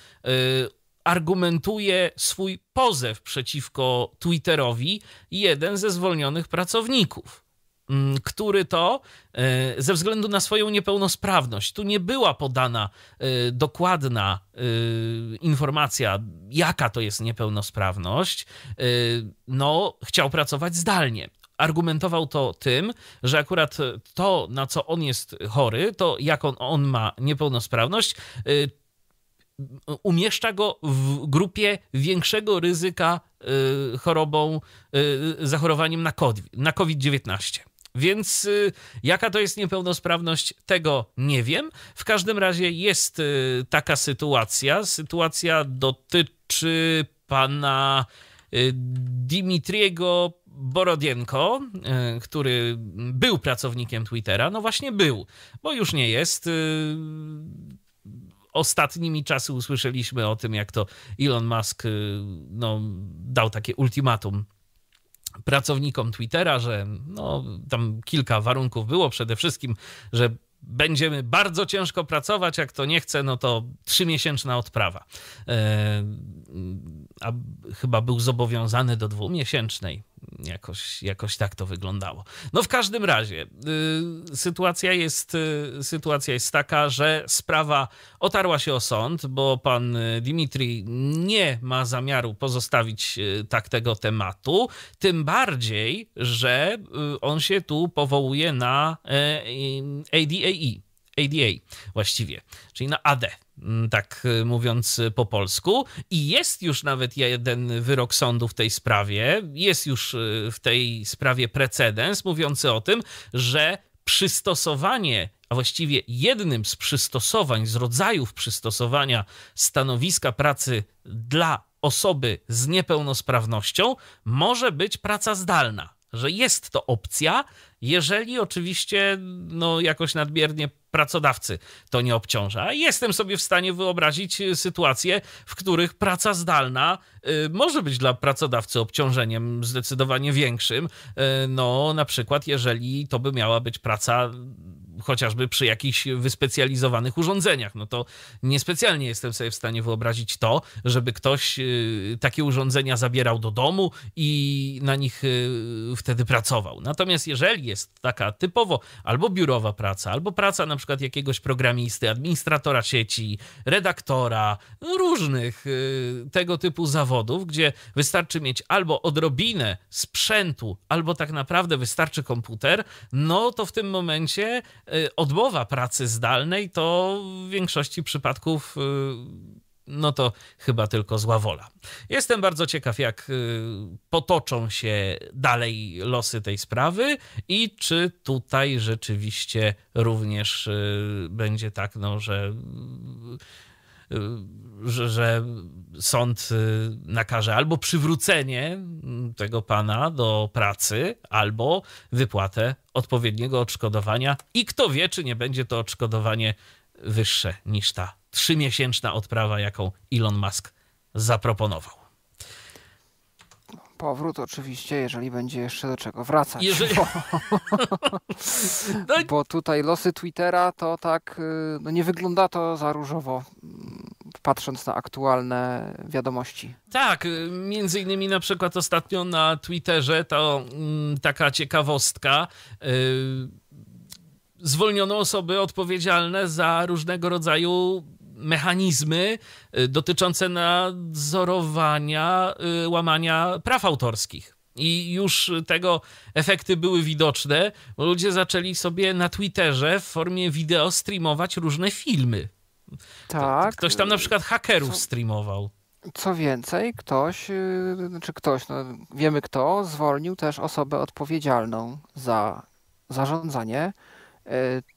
argumentuje swój pozew przeciwko Twitterowi jeden ze zwolnionych pracowników który to e, ze względu na swoją niepełnosprawność, tu nie była podana e, dokładna e, informacja, jaka to jest niepełnosprawność, no, chciał pracować zdalnie. Argumentował to tym, że akurat to, na co on jest chory, to jak on, on ma niepełnosprawność, umieszcza go w grupie większego ryzyka chorobą, zachorowaniem na COVID-19. Więc jaka to jest niepełnosprawność, tego nie wiem. W każdym razie jest taka sytuacja. Sytuacja dotyczy pana Dimitriego Borodienko, e, który był pracownikiem Twittera, no właśnie był, bo już nie jest. E, ostatnimi czasy usłyszeliśmy o tym, jak to Elon Musk e, no, dał takie ultimatum pracownikom Twittera, że no, tam kilka warunków było. Przede wszystkim, że będziemy bardzo ciężko pracować, jak to nie chce, no to trzymiesięczna odprawa. a chyba był zobowiązany do dwumiesięcznej. Jakoś, jakoś tak to wyglądało. No w każdym razie y, sytuacja, jest, y, sytuacja jest taka, że sprawa otarła się o sąd, bo pan y, Dimitri nie ma zamiaru pozostawić y, tak tego tematu, tym bardziej, że y, on się tu powołuje na ADAE, ADA właściwie, czyli na AD Mm, tak y, mówiąc y, po polsku. I jest już nawet jeden wyrok sądu w tej sprawie, jest już y, w tej sprawie precedens mówiący o tym, że przystosowanie, a właściwie jednym z przystosowań, z rodzajów przystosowania stanowiska pracy dla osoby z niepełnosprawnością może być praca zdalna. Że jest to opcja, jeżeli oczywiście no, jakoś nadmiernie pracodawcy to nie obciąża. Jestem sobie w stanie wyobrazić y, sytuacje, w których praca zdalna y, może być dla pracodawcy obciążeniem zdecydowanie większym. Y, no, na przykład, jeżeli to by miała być praca chociażby przy jakichś wyspecjalizowanych urządzeniach. No to niespecjalnie jestem sobie w stanie wyobrazić to, żeby ktoś y, takie urządzenia zabierał do domu i na nich y, wtedy pracował. Natomiast jeżeli jest taka typowo albo biurowa praca, albo praca na przykład jakiegoś programisty, administratora sieci, redaktora, różnych y, tego typu zawodów, gdzie wystarczy mieć albo odrobinę sprzętu, albo tak naprawdę wystarczy komputer, no to w tym momencie odmowa pracy zdalnej to w większości przypadków y, no to chyba tylko zła wola. Jestem bardzo ciekaw, jak y, potoczą się dalej losy tej sprawy i czy tutaj rzeczywiście również będzie tak, no, że że, że, sąd nakaże albo przywrócenie tego pana do pracy, albo wypłatę odpowiedniego odszkodowania. I kto wie, czy nie będzie to odszkodowanie wyższe niż ta trzymiesięczna odprawa, jaką Elon Musk zaproponował. Powrót oczywiście, jeżeli będzie jeszcze do czego wracać. Jeżeli... Bo, <laughs> no bo tutaj losy Twittera to tak, y, no nie wygląda to za różowo, mm, patrząc na aktualne wiadomości. Tak, y, między innymi na przykład ostatnio na Twitterze to mm, taka ciekawostka. Yy, zwolniono osoby odpowiedzialne za różnego rodzaju mechanizmy y, dotyczące nadzorowania y, łamania praw autorskich. I już tego efekty były widoczne, bo ludzie zaczęli sobie na Twitterze w formie wideo streamować różne filmy. Tak. Ktoś tam na przykład hakerów streamował. Co więcej, ktoś, y, czy ktoś, no wiemy kto, zwolnił też osobę odpowiedzialną za zarządzanie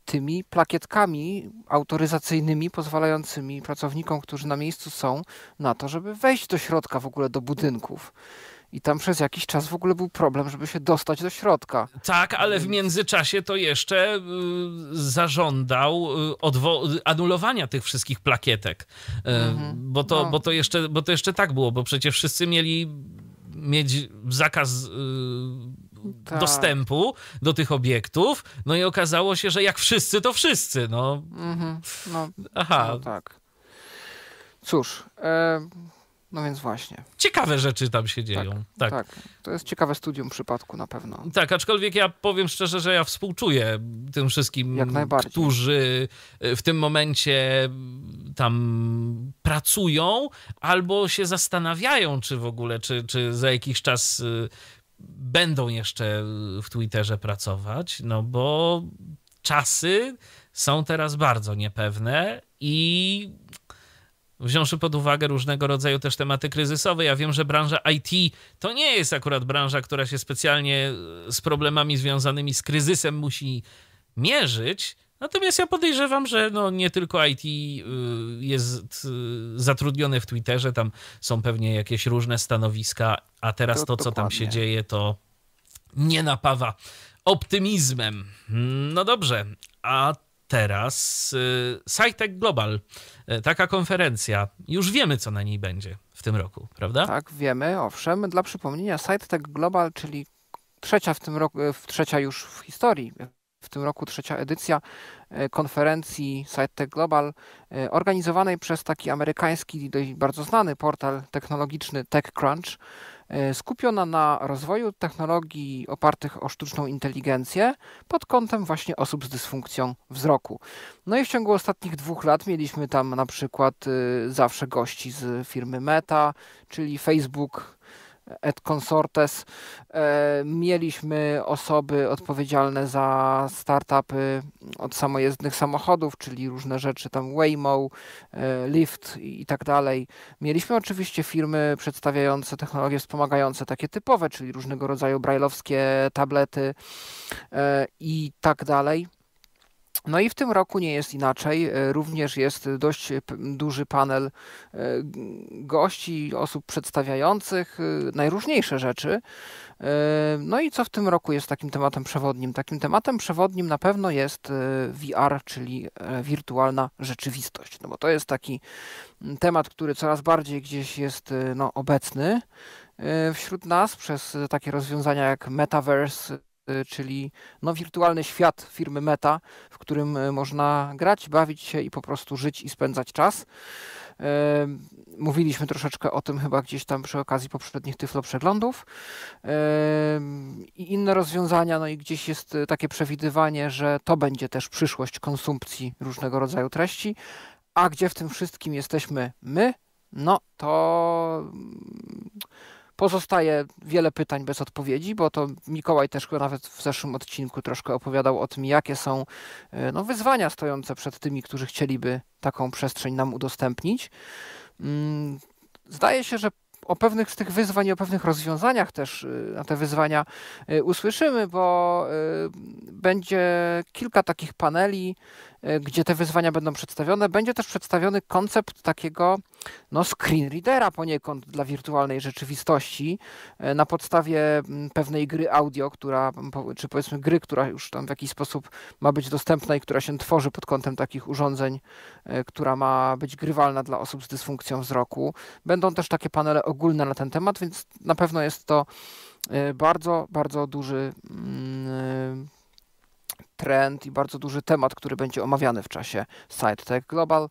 tymi plakietkami autoryzacyjnymi pozwalającymi pracownikom, którzy na miejscu są, na to, żeby wejść do środka w ogóle do budynków. I tam przez jakiś czas w ogóle był problem, żeby się dostać do środka. Tak, ale w międzyczasie to jeszcze y, zażądał y, anulowania tych wszystkich plakietek. Y, mhm. bo, to, no. bo, to jeszcze, bo to jeszcze tak było, bo przecież wszyscy mieli mieć zakaz tak. dostępu do tych obiektów. No i okazało się, że jak wszyscy, to wszyscy. No, mhm. no, Aha. No tak. Cóż, e, No więc właśnie. Ciekawe rzeczy tam się dzieją. Tak, tak. tak. To jest ciekawe studium przypadku na pewno. Tak, aczkolwiek ja powiem szczerze, że ja współczuję tym wszystkim, którzy w tym momencie tam pracują albo się zastanawiają, czy w ogóle, czy, czy za jakiś czas y, będą jeszcze w Twitterze pracować, no bo czasy są teraz bardzo niepewne i wziąwszy pod uwagę różnego rodzaju też tematy kryzysowe. Ja wiem, że branża IT to nie jest akurat branża, która się specjalnie z problemami związanymi z kryzysem musi mierzyć. Natomiast ja podejrzewam, że no nie tylko IT y, jest y, zatrudnione w Twitterze, tam są pewnie jakieś różne stanowiska, a teraz to, to co tam się dzieje, to nie napawa optymizmem. No dobrze, a teraz y, SciTech Global, taka konferencja. Już wiemy, co na niej będzie w tym roku, prawda? Tak, wiemy, owszem. Dla przypomnienia, SciTech Global, czyli trzecia w tym roku, trzecia już w historii, w tym roku trzecia edycja konferencji SciTech Global, organizowanej przez taki amerykański, dość bardzo znany portal technologiczny TechCrunch. E, skupiona na rozwoju technologii opartych o sztuczną inteligencję pod kątem właśnie osób z dysfunkcją wzroku. No i w ciągu ostatnich dwóch lat mieliśmy tam na przykład zawsze gości z firmy Meta, czyli Facebook, et consortes. E, mieliśmy osoby odpowiedzialne za startupy od samojezdnych samochodów, czyli różne rzeczy tam Waymo, e, Lyft i tak dalej. Mieliśmy oczywiście firmy przedstawiające technologie wspomagające, takie typowe, czyli różnego rodzaju brajlowskie tablety e, i tak dalej. No i w tym roku nie jest inaczej. E, również jest dość duży panel e, gości, osób przedstawiających e, najróżniejsze rzeczy. No i co w tym roku jest takim tematem przewodnim? Takim tematem przewodnim na pewno jest VR, czyli wirtualna rzeczywistość. No bo to jest taki temat, który coraz bardziej gdzieś jest no, obecny wśród nas przez takie rozwiązania jak metaverse, czyli no, wirtualny świat firmy Meta, w którym y, można grać, bawić się i po prostu żyć i spędzać czas. Y, mówiliśmy troszeczkę o tym chyba gdzieś tam przy okazji poprzednich tyflo przeglądów. I inne rozwiązania, no i gdzieś jest takie przewidywanie, że to będzie też przyszłość konsumpcji różnego rodzaju treści, a gdzie w tym wszystkim jesteśmy my, no to Pozostaje wiele pytań bez odpowiedzi, bo to Mikołaj też nawet w zeszłym odcinku troszkę opowiadał o tym, jakie są e, no, wyzwania stojące przed tymi, którzy chcieliby taką przestrzeń nam udostępnić. Mm, zdaje się, że o pewnych z tych wyzwań i o pewnych rozwiązaniach też y, na te wyzwania y, usłyszymy, bo będzie kilka takich paneli, gdzie te wyzwania będą przedstawione. Będzie też przedstawiony koncept takiego no, screen readera poniekąd dla wirtualnej rzeczywistości na podstawie mm, pewnej gry audio, która, czy powiedzmy gry, która już tam w jakiś sposób ma być dostępna i która się tworzy pod kątem takich urządzeń, która ma być grywalna dla osób z dysfunkcją wzroku. Będą też takie panele ogólne na ten temat, więc na pewno jest to e, bardzo, bardzo duży mm, e, trend i bardzo duży temat, który będzie omawiany w czasie SideTech Global.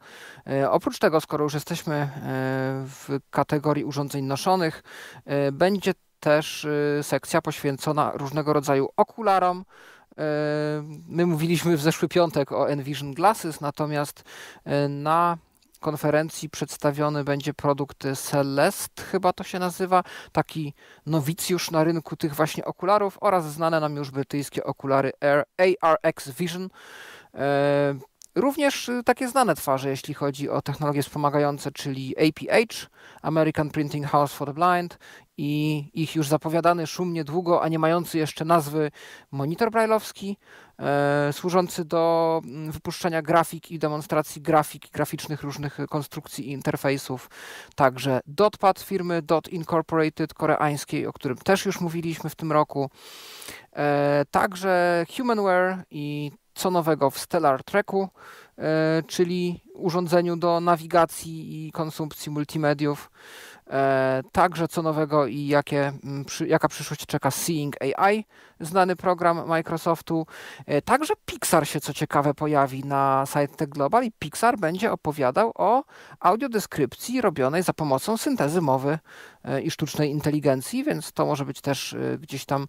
E, oprócz tego, skoro już jesteśmy w kategorii urządzeń noszonych, będzie też sekcja poświęcona różnego rodzaju okularom. My mówiliśmy w zeszły piątek o Envision Glasses, natomiast na konferencji przedstawiony będzie produkt Celest, chyba to się nazywa, taki nowicjusz na rynku tych właśnie okularów oraz znane nam już brytyjskie okulary ARX Vision. Również takie znane twarze, jeśli chodzi o technologie wspomagające, czyli APH, American Printing House for the Blind i ich już zapowiadany szumnie długo, a nie mający jeszcze nazwy monitor brajlowski, e, służący do mm, wypuszczania grafik i demonstracji grafik graficznych różnych konstrukcji i interfejsów. Także Dotpad firmy Dot Incorporated koreańskiej, o którym też już mówiliśmy w tym roku. E, także Humanware i co nowego w Stellar Treku, e, czyli urządzeniu do nawigacji i konsumpcji multimediów. E, także co nowego i jakie, jaka przyszłość czeka Seeing AI, znany program Microsoftu. E, także Pixar się co ciekawe pojawi na Tech Global i Pixar będzie opowiadał o audiodeskrypcji robionej za pomocą syntezy mowy i sztucznej inteligencji, więc to może być też gdzieś tam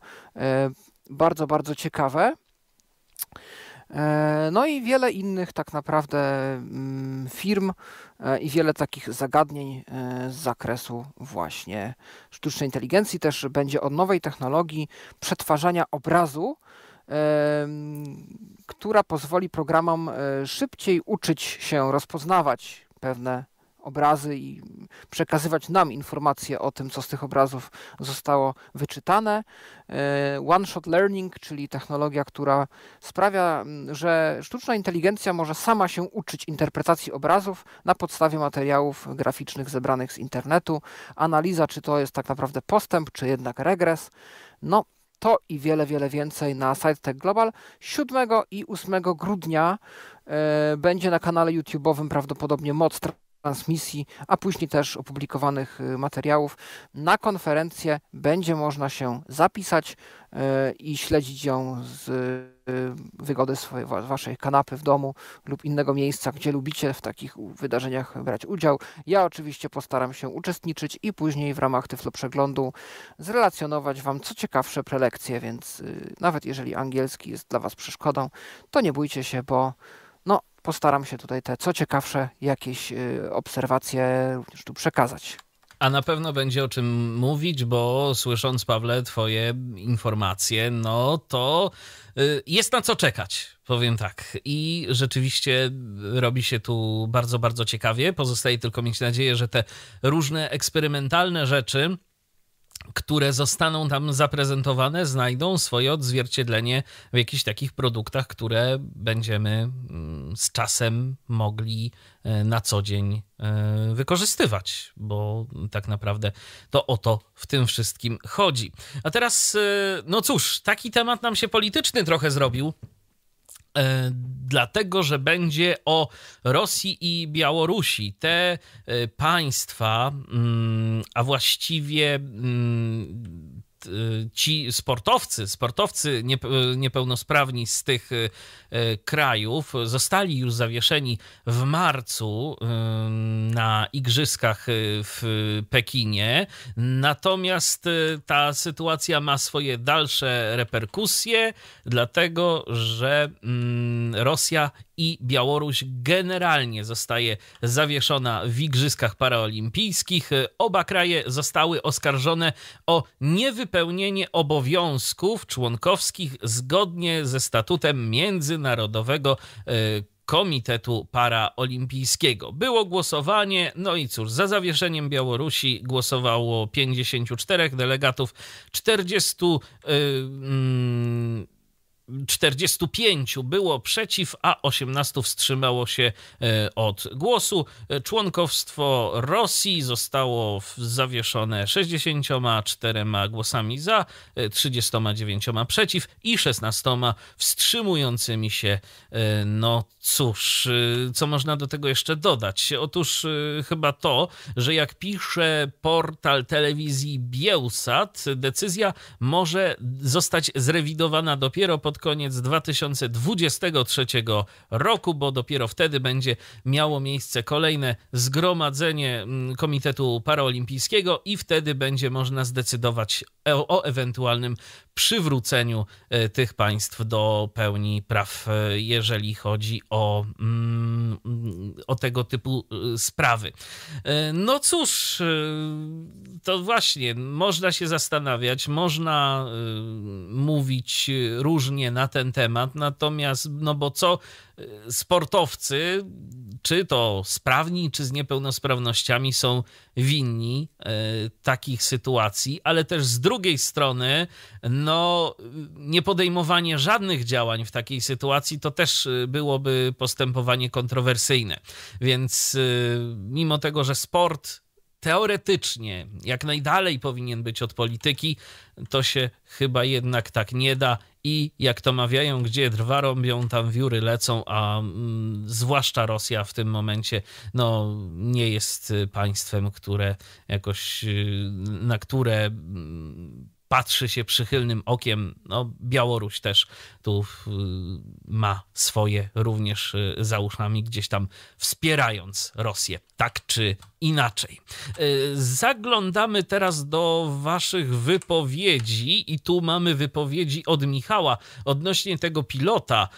bardzo, bardzo ciekawe. E, no i wiele innych tak naprawdę mm, firm e, i wiele takich zagadnień e, z zakresu właśnie sztucznej inteligencji. Też będzie o nowej technologii przetwarzania obrazu, która pozwoli programom szybciej uczyć się rozpoznawać pewne obrazy i przekazywać nam informacje o tym, co z tych obrazów zostało wyczytane. E, One-shot learning, czyli technologia, która sprawia, że sztuczna inteligencja może sama się uczyć interpretacji obrazów na podstawie materiałów graficznych zebranych z internetu. Analiza, czy to jest tak naprawdę postęp, czy jednak regres. No, to i wiele, wiele więcej na SiteTech Global. 7 i 8 grudnia e, będzie na kanale YouTube'owym prawdopodobnie moc transmisji, a później też opublikowanych y, materiałów. Na konferencję będzie można się zapisać y, i śledzić ją z y, wygody swojej, waszej kanapy w domu lub innego miejsca, gdzie lubicie w takich wydarzeniach brać udział. Ja oczywiście postaram się uczestniczyć i później w ramach Tyflo Przeglądu zrelacjonować wam co ciekawsze prelekcje, więc nawet jeżeli angielski jest dla was przeszkodą, to nie bójcie się, bo postaram się tutaj te co ciekawsze jakieś y, obserwacje również tu przekazać. A na pewno będzie o czym mówić, bo słysząc, Pawle, Twoje informacje, no to y, jest na co czekać, powiem tak. I rzeczywiście robi się tu bardzo, bardzo ciekawie. Pozostaje tylko mieć nadzieję, że te różne eksperymentalne rzeczy, które zostaną tam zaprezentowane, znajdą swoje odzwierciedlenie w jakichś takich produktach, które będziemy mm, z czasem mogli e, na co dzień e, wykorzystywać, bo tak naprawdę to o to w tym wszystkim chodzi. A teraz, e, no cóż, taki temat nam się polityczny trochę zrobił. E, dlatego, że będzie o Rosji i Białorusi. Te e, państwa, mm, a właściwie mm, ci sportowcy, sportowcy niepełnosprawni z tych e, krajów zostali już zawieszeni w marcu na igrzyskach w Pekinie. Natomiast ta sytuacja ma swoje dalsze reperkusje, dlatego że mm, Rosja i Białoruś generalnie zostaje zawieszona w Igrzyskach Paraolimpijskich. Oba kraje zostały oskarżone o niewypełnienie obowiązków członkowskich zgodnie ze statutem Międzynarodowego e, Komitetu Paraolimpijskiego. Było głosowanie, no i cóż, za zawieszeniem Białorusi głosowało 54 delegatów, 40 yy, yy, 45 było przeciw, a 18 wstrzymało się e, od głosu. Członkowstwo Rosji zostało zawieszone 64 głosami za, 39 e, przeciw i 16 wstrzymującymi się. E, no cóż, co można do tego jeszcze dodać? Otóż chyba to, że jak pisze portal telewizji Bielsat, decyzja może zostać zrewidowana dopiero pod koniec 2023 roku, bo dopiero wtedy będzie miało miejsce kolejne zgromadzenie mm, Komitetu Paraolimpijskiego i wtedy będzie można zdecydować o, o ewentualnym przywróceniu e, tych państw do pełni praw, e, jeżeli chodzi o, mm, o tego typu e, sprawy. No cóż, to właśnie można się zastanawiać, można mówić różnie na ten temat, natomiast, no bo co sportowcy, czy to sprawni, czy z niepełnosprawnościami, są winni e, takich sytuacji, ale też z drugiej strony, no, niepodejmowanie żadnych działań w takiej sytuacji to też e, byłoby postępowanie kontrowersyjne. Więc e, mimo tego, że sport teoretycznie jak najdalej powinien być od polityki, to się chyba jednak tak nie da. I jak to mawiają, gdzie drwa robią, tam wióry lecą, a mm, zwłaszcza Rosja w tym momencie no, nie jest państwem, które jakoś, y, na które mm, patrzy się przychylnym okiem. No, Białoruś też tu y, ma swoje również y, za uszami, gdzieś tam wspierając Rosję, tak czy inaczej. Y, zaglądamy teraz do Waszych wypowiedzi, i tu mamy wypowiedzi od Michała odnośnie tego pilota.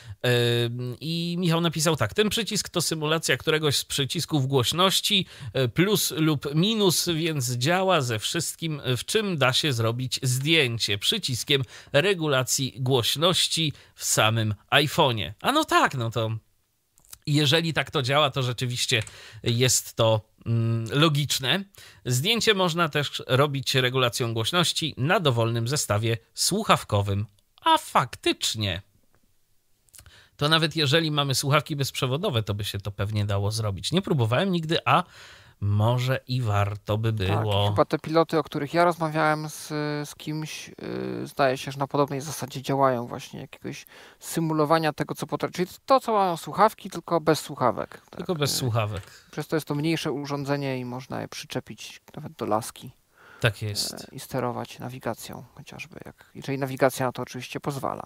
I Michał napisał tak: Ten przycisk to symulacja któregoś z przycisków głośności, plus lub minus, więc działa ze wszystkim, w czym da się zrobić zdjęcie przyciskiem regulacji głośności w samym iPhone'ie. A no tak, no to jeżeli tak to działa, to rzeczywiście jest to logiczne. Zdjęcie można też robić regulacją głośności na dowolnym zestawie słuchawkowym. A faktycznie. To nawet jeżeli mamy słuchawki bezprzewodowe, to by się to pewnie dało zrobić. Nie próbowałem nigdy, a może i warto by tak, było. Tak, chyba te piloty, o których ja rozmawiałem z, z kimś, yy, zdaje się, że na podobnej zasadzie działają właśnie jakiegoś symulowania tego, co potrafi. Czyli to, co mają słuchawki, tylko bez słuchawek. Tylko tak. bez słuchawek. Przez to jest to mniejsze urządzenie i można je przyczepić nawet do laski. Tak jest. E, I sterować nawigacją chociażby, jak, jeżeli nawigacja na to oczywiście pozwala.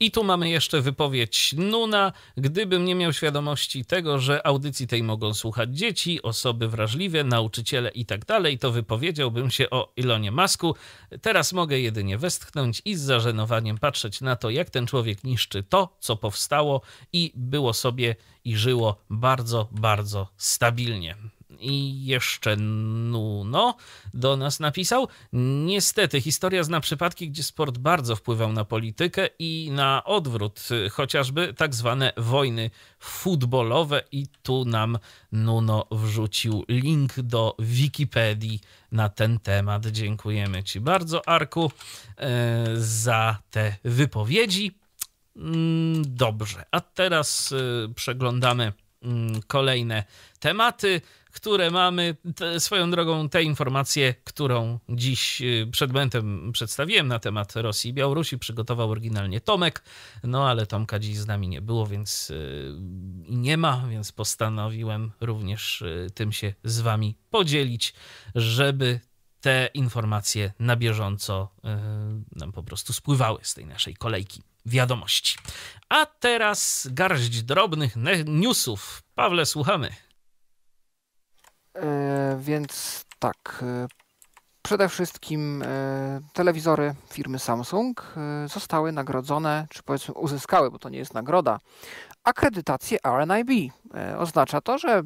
I tu mamy jeszcze wypowiedź Nuna. Gdybym nie miał świadomości tego, że audycji tej mogą słuchać dzieci, osoby wrażliwe, nauczyciele i tak dalej, to wypowiedziałbym się o Ilonie Masku. Teraz mogę jedynie westchnąć i z zażenowaniem patrzeć na to, jak ten człowiek niszczy to, co powstało i było sobie i żyło bardzo, bardzo stabilnie. I jeszcze Nuno do nas napisał. Niestety, historia zna przypadki, gdzie sport bardzo wpływał na politykę i na odwrót, chociażby tak zwane wojny futbolowe. I tu nam Nuno wrzucił link do Wikipedii na ten temat. Dziękujemy Ci bardzo, Arku, e, za te wypowiedzi. Mm, dobrze, a teraz e, przeglądamy kolejne tematy które mamy. Te, swoją drogą, te informacje, którą dziś y, przed momentem przedstawiłem na temat Rosji i Białorusi, przygotował oryginalnie Tomek, no ale Tomka dziś z nami nie było, więc y, nie ma, więc postanowiłem również y, tym się z wami podzielić, żeby te informacje na bieżąco nam po prostu spływały z tej naszej kolejki wiadomości. A teraz garść drobnych newsów. Pawle, słuchamy. E, więc tak. E, przede wszystkim e, telewizory firmy Samsung zostały nagrodzone, czy powiedzmy uzyskały, bo to nie jest nagroda, akredytację RNIB. Oznacza to, że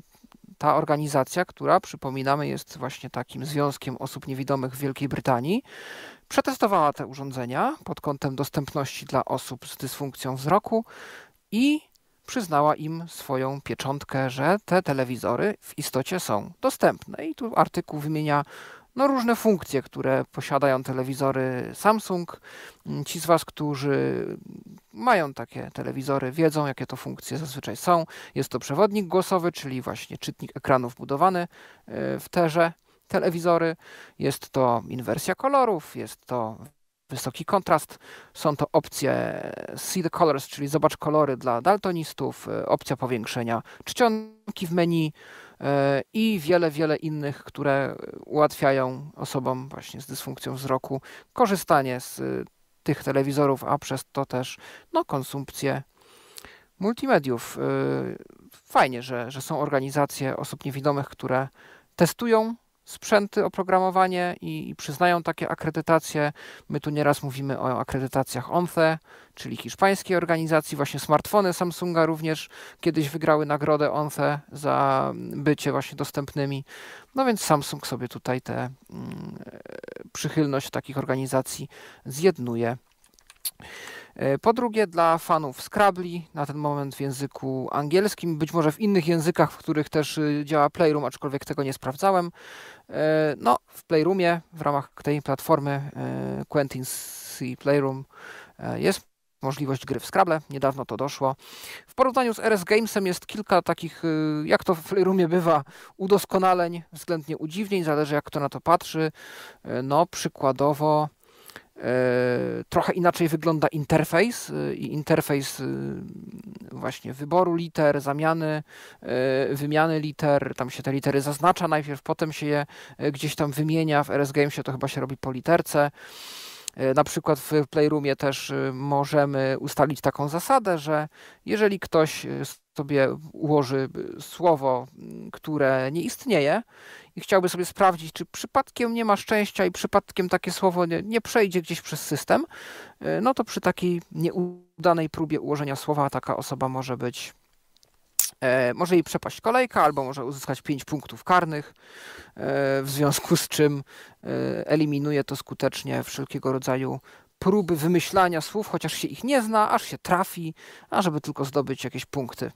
ta organizacja, która przypominamy jest właśnie takim związkiem osób niewidomych w Wielkiej Brytanii, przetestowała te urządzenia pod kątem dostępności dla osób z dysfunkcją wzroku i przyznała im swoją pieczątkę, że te telewizory w istocie są dostępne. I tu artykuł wymienia no, różne funkcje, które posiadają telewizory Samsung. Ci z Was, którzy mają takie telewizory, wiedzą, jakie to funkcje zazwyczaj są. Jest to przewodnik głosowy, czyli właśnie czytnik ekranów budowany e, w terze telewizory. Jest to inwersja kolorów, jest to wysoki kontrast. Są to opcje See the Colors, czyli zobacz kolory dla daltonistów, e, opcja powiększenia czcionki w menu e, i wiele, wiele innych, które ułatwiają osobom właśnie z dysfunkcją wzroku korzystanie z e, tych telewizorów, a przez to też no, konsumpcję multimediów. Fajnie, że, że są organizacje osób niewidomych, które testują sprzęty, oprogramowanie i, i, przyznają takie akredytacje. My tu nieraz mówimy o akredytacjach ONTHE, czyli hiszpańskiej organizacji. Właśnie smartfony Samsunga również kiedyś wygrały nagrodę ONTHE za bycie właśnie dostępnymi. No więc Samsung sobie tutaj tę mm, przychylność takich organizacji zjednuje. E, po drugie, dla fanów Scrabble, na ten moment w języku angielskim, być może w innych językach, w których też y, działa Playroom, aczkolwiek tego nie sprawdzałem. E, no, w Playroomie, w ramach tej platformy e, Quentin C Playroom jest możliwość gry w Scrabble. Niedawno to doszło. W porównaniu z RS Gamesem jest kilka takich, y, jak to w Playroomie bywa, udoskonaleń, względnie udziwnień, zależy jak kto na to patrzy. No, przykładowo trochę inaczej wygląda interfejs i interfejs właśnie wyboru liter, zamiany, wymiany liter, tam się te litery zaznacza najpierw, potem się je gdzieś tam wymienia, w RS Gamesie to chyba się robi po literce. E, na przykład w Playroomie też e, możemy ustalić taką zasadę, że jeżeli ktoś e, sobie ułoży słowo, które nie istnieje i chciałby sobie sprawdzić, czy przypadkiem nie ma szczęścia i przypadkiem takie słowo nie, nie przejdzie gdzieś przez system, no to przy takiej nieudanej próbie ułożenia słowa taka osoba może być E, może jej przepaść kolejka, albo może uzyskać 5 punktów karnych, e, w związku z czym e, eliminuje to skutecznie wszelkiego rodzaju próby wymyślania słów, chociaż się ich nie zna, aż się trafi, a żeby tylko zdobyć jakieś punkty.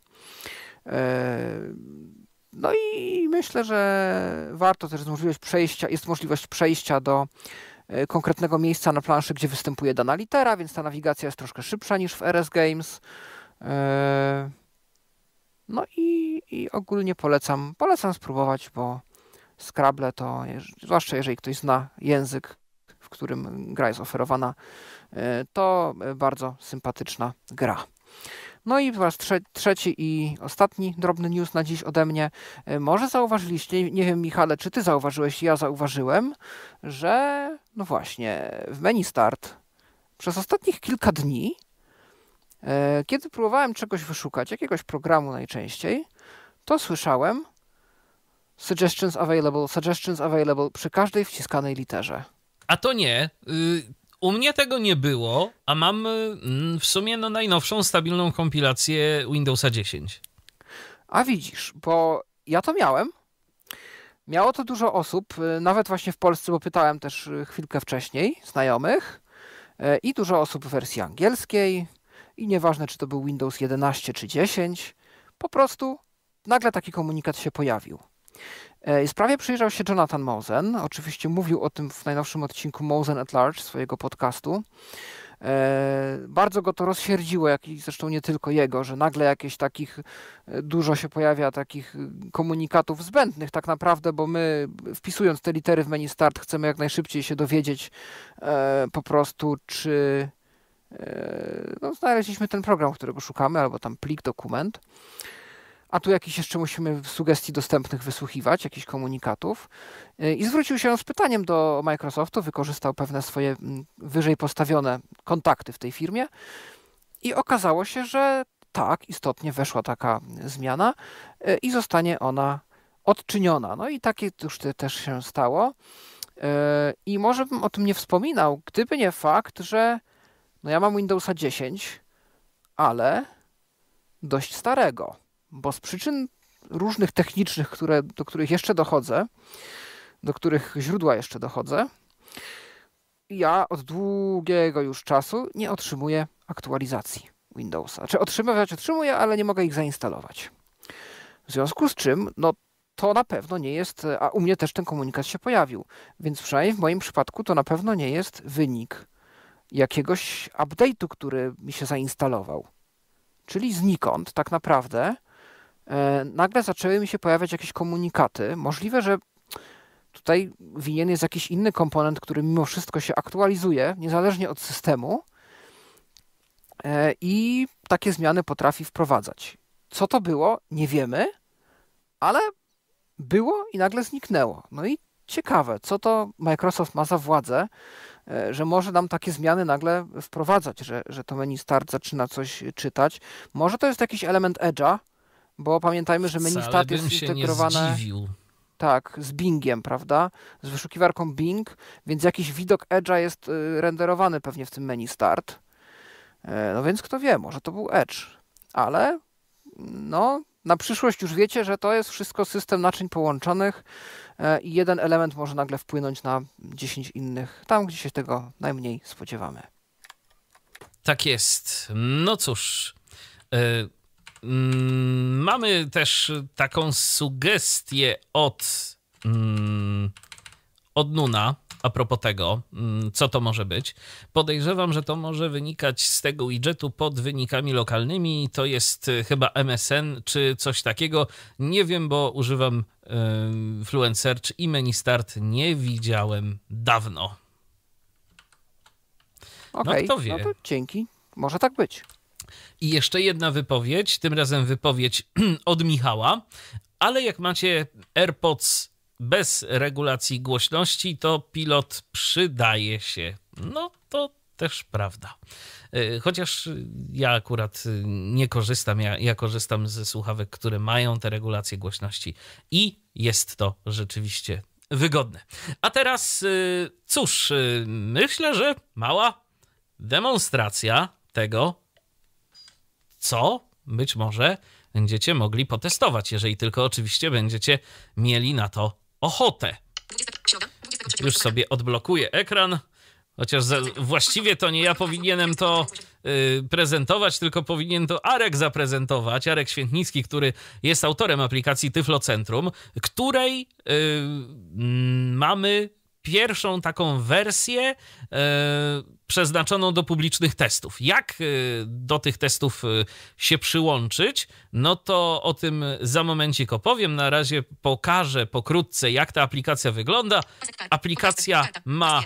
No i myślę, że warto też możliwość przejścia, jest możliwość przejścia do konkretnego miejsca na planszy, gdzie występuje dana litera, więc ta nawigacja jest troszkę szybsza niż w RS Games. No i, i ogólnie polecam, polecam spróbować, bo Scrabble to, zwłaszcza jeżeli ktoś zna język, w którym gra jest oferowana, e, to bardzo sympatyczna gra. No i po raz trze trzeci i ostatni drobny news na dziś ode mnie. E, może zauważyliście, nie wiem Michale, czy ty zauważyłeś, ja zauważyłem, że no właśnie w menu start przez ostatnich kilka dni kiedy próbowałem czegoś wyszukać, jakiegoś programu najczęściej, to słyszałem suggestions available, suggestions available przy każdej wciskanej literze. A to nie. Y, u mnie tego nie było, a mam y, w sumie no najnowszą stabilną kompilację Windowsa 10. A widzisz, bo ja to miałem. Miało to dużo osób, y, nawet właśnie w Polsce, bo pytałem też chwilkę wcześniej znajomych i dużo osób w wersji angielskiej, i nieważne, czy to był Windows 11 czy 10, po prostu nagle taki komunikat się pojawił. E, sprawie przyjrzał się Jonathan Mosen. Oczywiście mówił o tym w najnowszym odcinku Mosen at Large swojego podcastu. E, bardzo go to rozsierdziło, jak i zresztą nie tylko jego, że nagle jakieś takich e, dużo się pojawia takich komunikatów zbędnych tak naprawdę, bo my wpisując te litery w menu start chcemy jak najszybciej się dowiedzieć po prostu, czy no, znaleźliśmy ten program, którego szukamy, albo tam plik, dokument. A tu jakiś jeszcze musimy sugestii dostępnych wysłuchiwać, jakichś komunikatów. E, I zwrócił się z pytaniem do Microsoftu, wykorzystał pewne swoje wyżej postawione kontakty w tej firmie. I okazało się, że tak, istotnie weszła taka zmiana e, i zostanie ona odczyniona. No i takie już też się stało. I może bym o tym nie wspominał, gdyby nie fakt, że no ja mam Windowsa 10, ale dość starego, bo z przyczyn różnych technicznych, które, do których jeszcze dochodzę, do których źródła jeszcze dochodzę, ja od długiego już czasu nie otrzymuję aktualizacji Windowsa. Czy otrzymywać otrzymuję, ale nie mogę ich zainstalować. W związku z czym, no to na pewno nie jest, a u mnie też ten komunikat się pojawił, więc przynajmniej w moim przypadku to na pewno nie jest wynik jakiegoś update'u, który mi się zainstalował. Czyli znikąd tak naprawdę e, nagle zaczęły mi się pojawiać jakieś komunikaty. Możliwe, że tutaj winien jest jakiś inny komponent, który mimo wszystko się aktualizuje, niezależnie od systemu e, i takie zmiany potrafi wprowadzać. Co to było, nie wiemy, ale było i nagle zniknęło. No i ciekawe, co to Microsoft ma za władzę, E, że może nam takie zmiany nagle wprowadzać, że, że to menu start zaczyna coś czytać. Może to jest jakiś element edge'a, bo pamiętajmy, że menu start jest integrowane tak, z Bingiem, prawda? Z wyszukiwarką Bing, więc jakiś widok Edge'a jest y, renderowany pewnie w tym menu start. E, no więc kto wie, może to był Edge. Ale no, na przyszłość już wiecie, że to jest wszystko system naczyń połączonych e, i jeden element może nagle wpłynąć na 10 innych, tam gdzie się tego najmniej spodziewamy. Tak jest. No cóż. Yy, mamy też taką sugestię od, yy, od Nuna, a propos tego, mm, co to może być. Podejrzewam, że to może wynikać z tego widgetu pod wynikami lokalnymi. To jest y, chyba MSN czy coś takiego. Nie wiem, bo używam yy, Fluent Search i menu start nie widziałem dawno. Okay, no, kto wie. no to dzięki. Może tak być. I jeszcze jedna wypowiedź, tym razem wypowiedź <clears throat> od Michała, ale jak macie AirPods bez regulacji głośności, to pilot przydaje się. No to też prawda. E, chociaż ja akurat nie korzystam, ja, ja, korzystam ze słuchawek, które mają te regulacje głośności i jest to rzeczywiście wygodne. A teraz, e, cóż, e, myślę, że mała demonstracja tego, co być może będziecie mogli potestować, jeżeli tylko oczywiście będziecie mieli na to ochotę. Już sobie odblokuję ekran. Chociaż za, właściwie to nie ja powinienem to y, prezentować, tylko powinien to Arek zaprezentować. Arek Świętnicki, który jest autorem aplikacji Tyflo Centrum, której y, mm, mamy pierwszą taką wersję y, przeznaczoną do publicznych testów. Jak y, do tych testów y, się przyłączyć, no to o tym za momencik opowiem. Na razie pokażę pokrótce, jak ta aplikacja wygląda. Aplikacja ma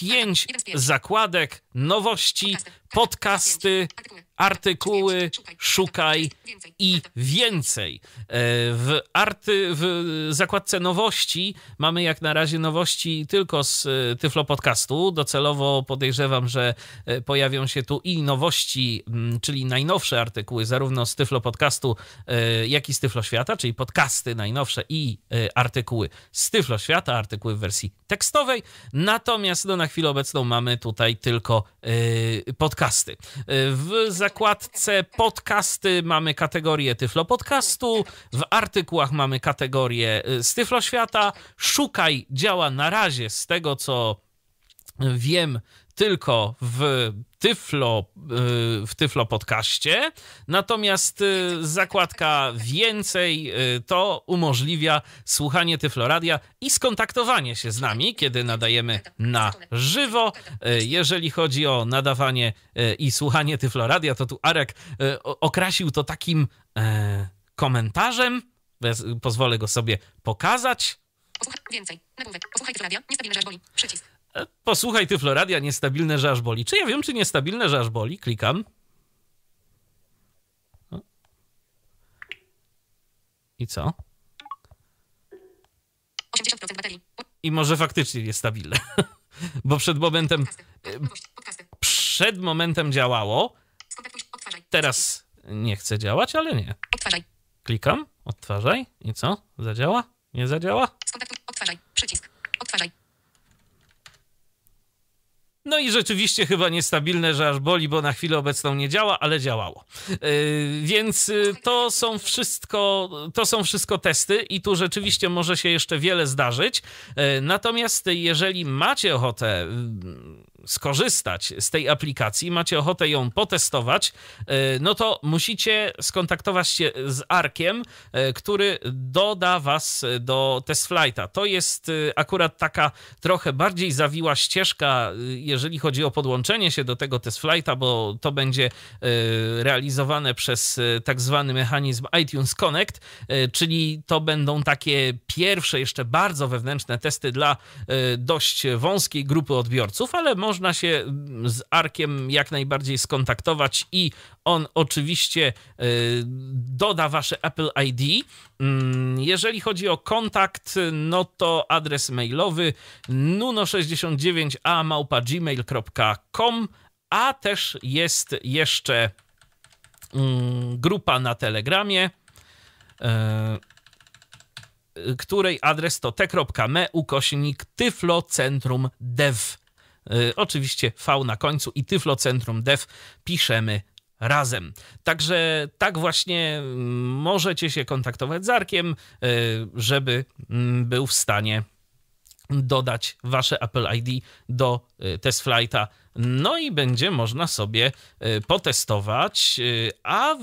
pięć zakładek, nowości, podcasty, artykuły, szukaj i więcej. E, w, arty, w zakładce nowości mamy jak na razie nowości tylko z e, Tyflo Podcastu. Docelowo podejrzewam, że e, pojawią się tu i nowości, czyli najnowsze artykuły, zarówno z Tyflo Podcastu, jak i z Tyflo Świata, czyli podcasty najnowsze i artykuły z Tyflo Świata, artykuły w wersji tekstowej. Natomiast no, na chwilę obecną mamy tutaj tylko podcasty. W zakładce podcasty mamy kategorię Tyflo Podcastu, w artykułach mamy kategorię y, z Tyflo Świata. Szukaj działa na razie z tego, co wiem, tylko w Tyflo, y, w Tyflo podcaście. Natomiast y, zakładka więcej to umożliwia słuchanie Tyfloradia i skontaktowanie się z nami, kiedy nadajemy na żywo. Jeżeli chodzi o nadawanie i słuchanie Tyfloradia, to tu Arek okrasił to takim komentarzem. Pozwolę go sobie pokazać. Posłuchaj więcej. Nagłówek. Posłuchaj Tyfloradia. Niestabilne, że aż boli. Przycisk. Posłuchaj Tyfloradia. Niestabilne, że aż boli. Czy ja wiem, czy niestabilne, że aż boli? Klikam. I co? 80% baterii. I może faktycznie jest stabilne. <laughs> Bo przed momentem. E, przed momentem działało. Teraz nie chce działać, ale nie. Odtwarzaj. Klikam, odtwarzaj i co? Zadziała? Nie zadziała? Skontaktuj, odtwarzaj, przycisk, odtwarzaj. No i rzeczywiście chyba niestabilne, że aż boli, bo na chwilę obecną nie działa, ale działało. Yy, więc yy, to są wszystko, to są wszystko testy i tu rzeczywiście może się jeszcze wiele zdarzyć. Yy, natomiast jeżeli macie ochotę skorzystać z tej aplikacji, macie ochotę ją potestować, e, no to musicie skontaktować się z Arkiem, e, który doda was do TestFlighta. To jest e, akurat taka trochę bardziej zawiła ścieżka, jeżeli chodzi o podłączenie się do tego TestFlighta, bo to będzie realizowane przez tak zwany mechanizm iTunes Connect, czyli to będą takie pierwsze, jeszcze bardzo wewnętrzne testy dla dość wąskiej grupy odbiorców, ale może można się mm, z Arkiem jak najbardziej skontaktować i on oczywiście y, doda wasze Apple ID. Mm, jeżeli chodzi o kontakt, no to adres mailowy nuno69a.gmail.com a też jest jeszcze mm, grupa na Telegramie y, której adres to t.me ukośnik tyflocentrum dev. Y, oczywiście V na końcu i Tyflocentrum Dev piszemy razem. Także tak właśnie mm, możecie się kontaktować z Arkiem, y, żeby mm, był w stanie dodać wasze Apple ID do y, test flighta No i będzie można sobie potestować. A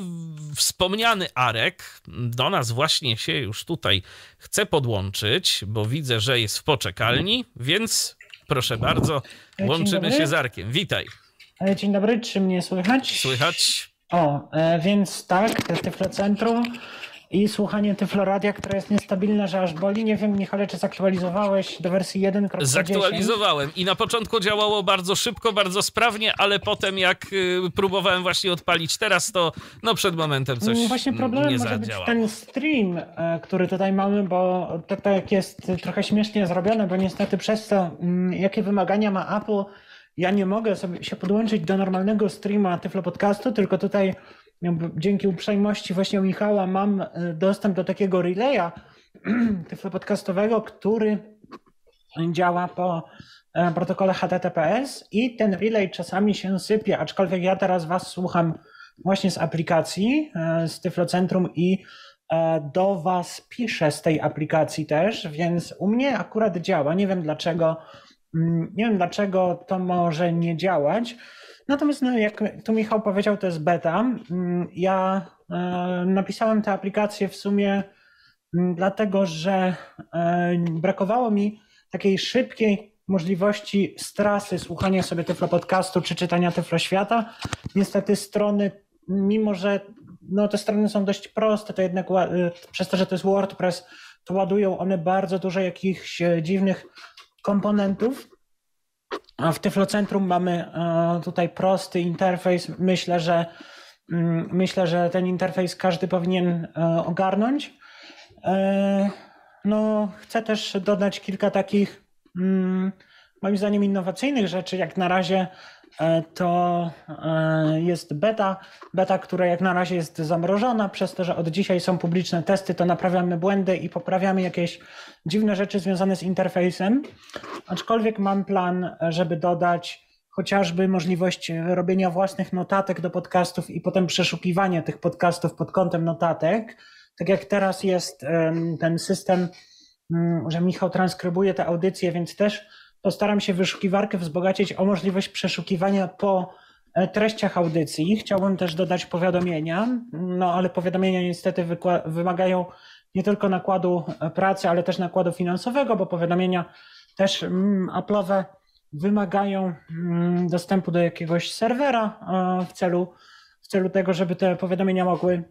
wspomniany Arek do nas właśnie się już tutaj chce podłączyć, bo widzę, że jest w poczekalni, więc proszę bardzo, łączymy się z Arkiem. Witaj. Dzień dobry, czy mnie słychać? Słychać. O, więc tak, Tyflocentrum i słuchanie Tyfloradia, które jest niestabilne, że aż boli. Nie wiem, Michale, czy zaktualizowałeś do wersji 1.10? Zaktualizowałem i na początku działało bardzo szybko, bardzo sprawnie, ale potem jak y, próbowałem właśnie odpalić teraz, to no przed momentem coś no Właśnie problemem nie może być ten stream, e, który tutaj mamy, bo to tak jest trochę śmiesznie zrobione, bo niestety przez to, mm, jakie wymagania ma Apple, ja nie mogę sobie się podłączyć do normalnego streama Tyflo Podcastu, tylko tutaj dzięki uprzejmości właśnie Michała mam e, dostęp do takiego relaya <clears throat> Podcastowego, który działa po e, protokole HTTPS i ten relay czasami się sypie, aczkolwiek ja teraz was słucham właśnie z aplikacji, e, z Tyflocentrum i do was piszę z tej aplikacji też, więc u mnie akurat działa. Nie wiem dlaczego Mm, nie wiem, dlaczego to może nie działać. Natomiast, no, jak tu Michał powiedział, to jest beta. Mm, ja e, napisałem tę aplikację w sumie mm, dlatego, że e, brakowało mi takiej szybkiej możliwości z trasy słuchania sobie Tyflo Podcastu czy czytania Tyflo Świata. Niestety strony, mimo że no, te strony są dość proste, to jednak e, przez to, że to jest WordPress, to ładują one bardzo dużo jakichś dziwnych komponentów. W Tyflocentrum mamy e, tutaj prosty interfejs. Myślę, że mm, myślę, że ten interfejs każdy powinien e, ogarnąć. E, no, chcę też dodać kilka takich mm, moim zdaniem innowacyjnych rzeczy. Jak na razie to e, jest beta, beta, która jak na razie jest zamrożona, przez to, że od dzisiaj są publiczne testy, to naprawiamy błędy i poprawiamy jakieś dziwne rzeczy związane z interfejsem. Aczkolwiek mam plan, żeby dodać chociażby możliwość robienia własnych notatek do podcastów i potem przeszukiwania tych podcastów pod kątem notatek. Tak jak teraz jest ten system, mm, że Michał transkrybuje te audycje, więc też postaram się wyszukiwarkę wzbogacić o możliwość przeszukiwania po e, treściach audycji. Chciałbym też dodać powiadomienia, no ale powiadomienia niestety wymagają nie tylko nakładu e, pracy, ale też nakładu finansowego, bo powiadomienia też mm, Apple'owe wymagają mm, dostępu do jakiegoś serwera e, w celu, w celu tego, żeby te powiadomienia mogły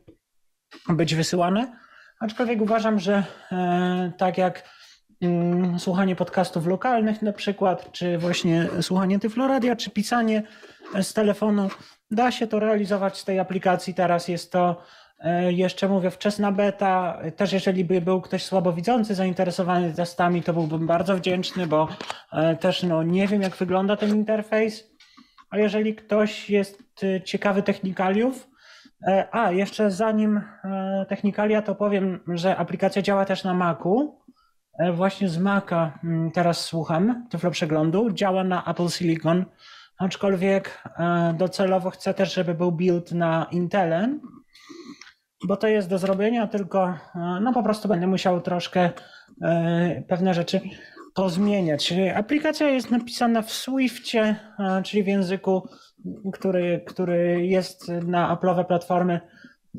być wysyłane. Aczkolwiek uważam, że tak jak słuchanie podcastów lokalnych na przykład, czy właśnie słuchanie Tyfloradia, czy pisanie z telefonu. Da się to realizować z tej aplikacji. Teraz jest to e, jeszcze mówię wczesna beta. Też jeżeli by był ktoś słabowidzący zainteresowany testami, to byłbym bardzo wdzięczny, bo e, też no, nie wiem jak wygląda ten interfejs. A jeżeli ktoś jest e, ciekawy technikaliów, a jeszcze zanim technikalia, to powiem, że aplikacja działa też na Macu. E, właśnie z Maca mm, teraz słucham Tyflo Przeglądu. Działa na Apple Silicon, aczkolwiek e, docelowo chcę też, żeby był build na Intelem, bo to jest do zrobienia, tylko e, no po prostu będę musiał troszkę pewne rzeczy pozmieniać. Aplikacja jest napisana w Swiftie, czyli w języku, który, który jest na Apple'owe platformy,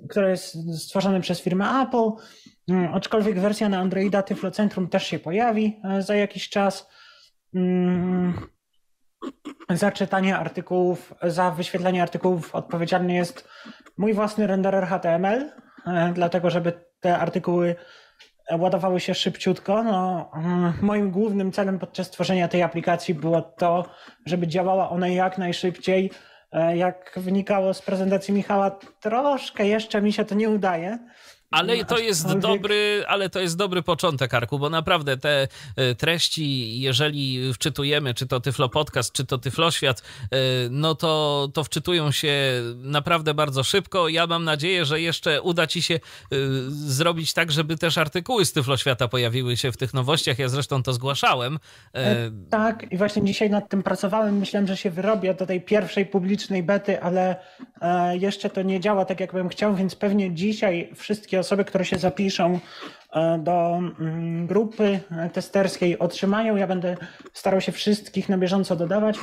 który jest stworzony przez firmę Apple. Mm, aczkolwiek wersja na Androida Tyflocentrum też się pojawi e, za jakiś czas. Mm, za czytanie artykułów, za wyświetlenie artykułów odpowiedzialny jest mój własny renderer HTML, e, dlatego żeby te artykuły ładowały się szybciutko. No, mm, moim głównym celem podczas tworzenia tej aplikacji było to, żeby działała ona jak najszybciej. E, jak wynikało z prezentacji Michała, troszkę jeszcze mi się to nie udaje. Ale to jest dobry, ale to jest dobry początek, Arku, bo naprawdę te e, treści, jeżeli wczytujemy, czy to Tyflo Podcast, czy to Tyflo Świat, e, no to, to wczytują się naprawdę bardzo szybko. Ja mam nadzieję, że jeszcze uda ci się e, zrobić tak, żeby też artykuły z Tyflo Świata pojawiły się w tych nowościach. Ja zresztą to zgłaszałem. Tak, i właśnie dzisiaj nad tym pracowałem. Myślałem, że się wyrobię do tej pierwszej publicznej bety, ale jeszcze to nie działa tak, jak bym chciał, więc pewnie dzisiaj wszystkie osoby, które się zapiszą e, do mm, grupy testerskiej otrzymają. Ja będę starał się wszystkich na bieżąco dodawać.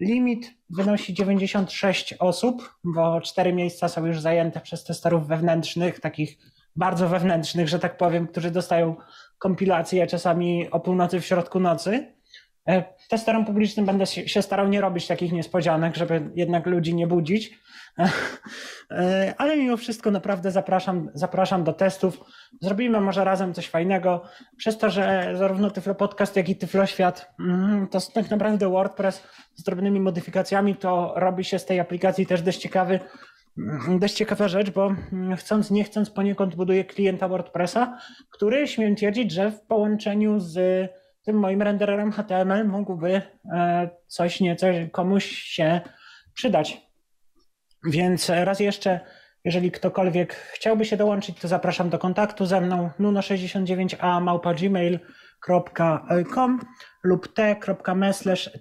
Limit wynosi 96 osób, bo cztery miejsca są już zajęte przez testerów wewnętrznych, takich bardzo wewnętrznych, że tak powiem, którzy dostają kompilacje czasami o północy w środku nocy. E, testerem publicznym będę się starał nie robić takich niespodzianek, żeby jednak ludzi nie budzić. E, ale mimo wszystko naprawdę zapraszam, zapraszam do testów. Zrobimy może razem coś fajnego. Przez to, że zarówno Tyflo Podcast, jak i Tyflo Świat mm, to tak naprawdę WordPress z drobnymi modyfikacjami, to robi się z tej aplikacji też dość ciekawy mm, dość ciekawa rzecz, bo mm, chcąc, nie chcąc poniekąd buduje klienta WordPressa, który śmiem twierdzić, że w połączeniu z tym moim rendererem HTML mógłby e, coś nieco komuś się przydać. Więc raz jeszcze, jeżeli ktokolwiek chciałby się dołączyć, to zapraszam do kontaktu ze mną nuno69a małpa.gmail.com lub t.me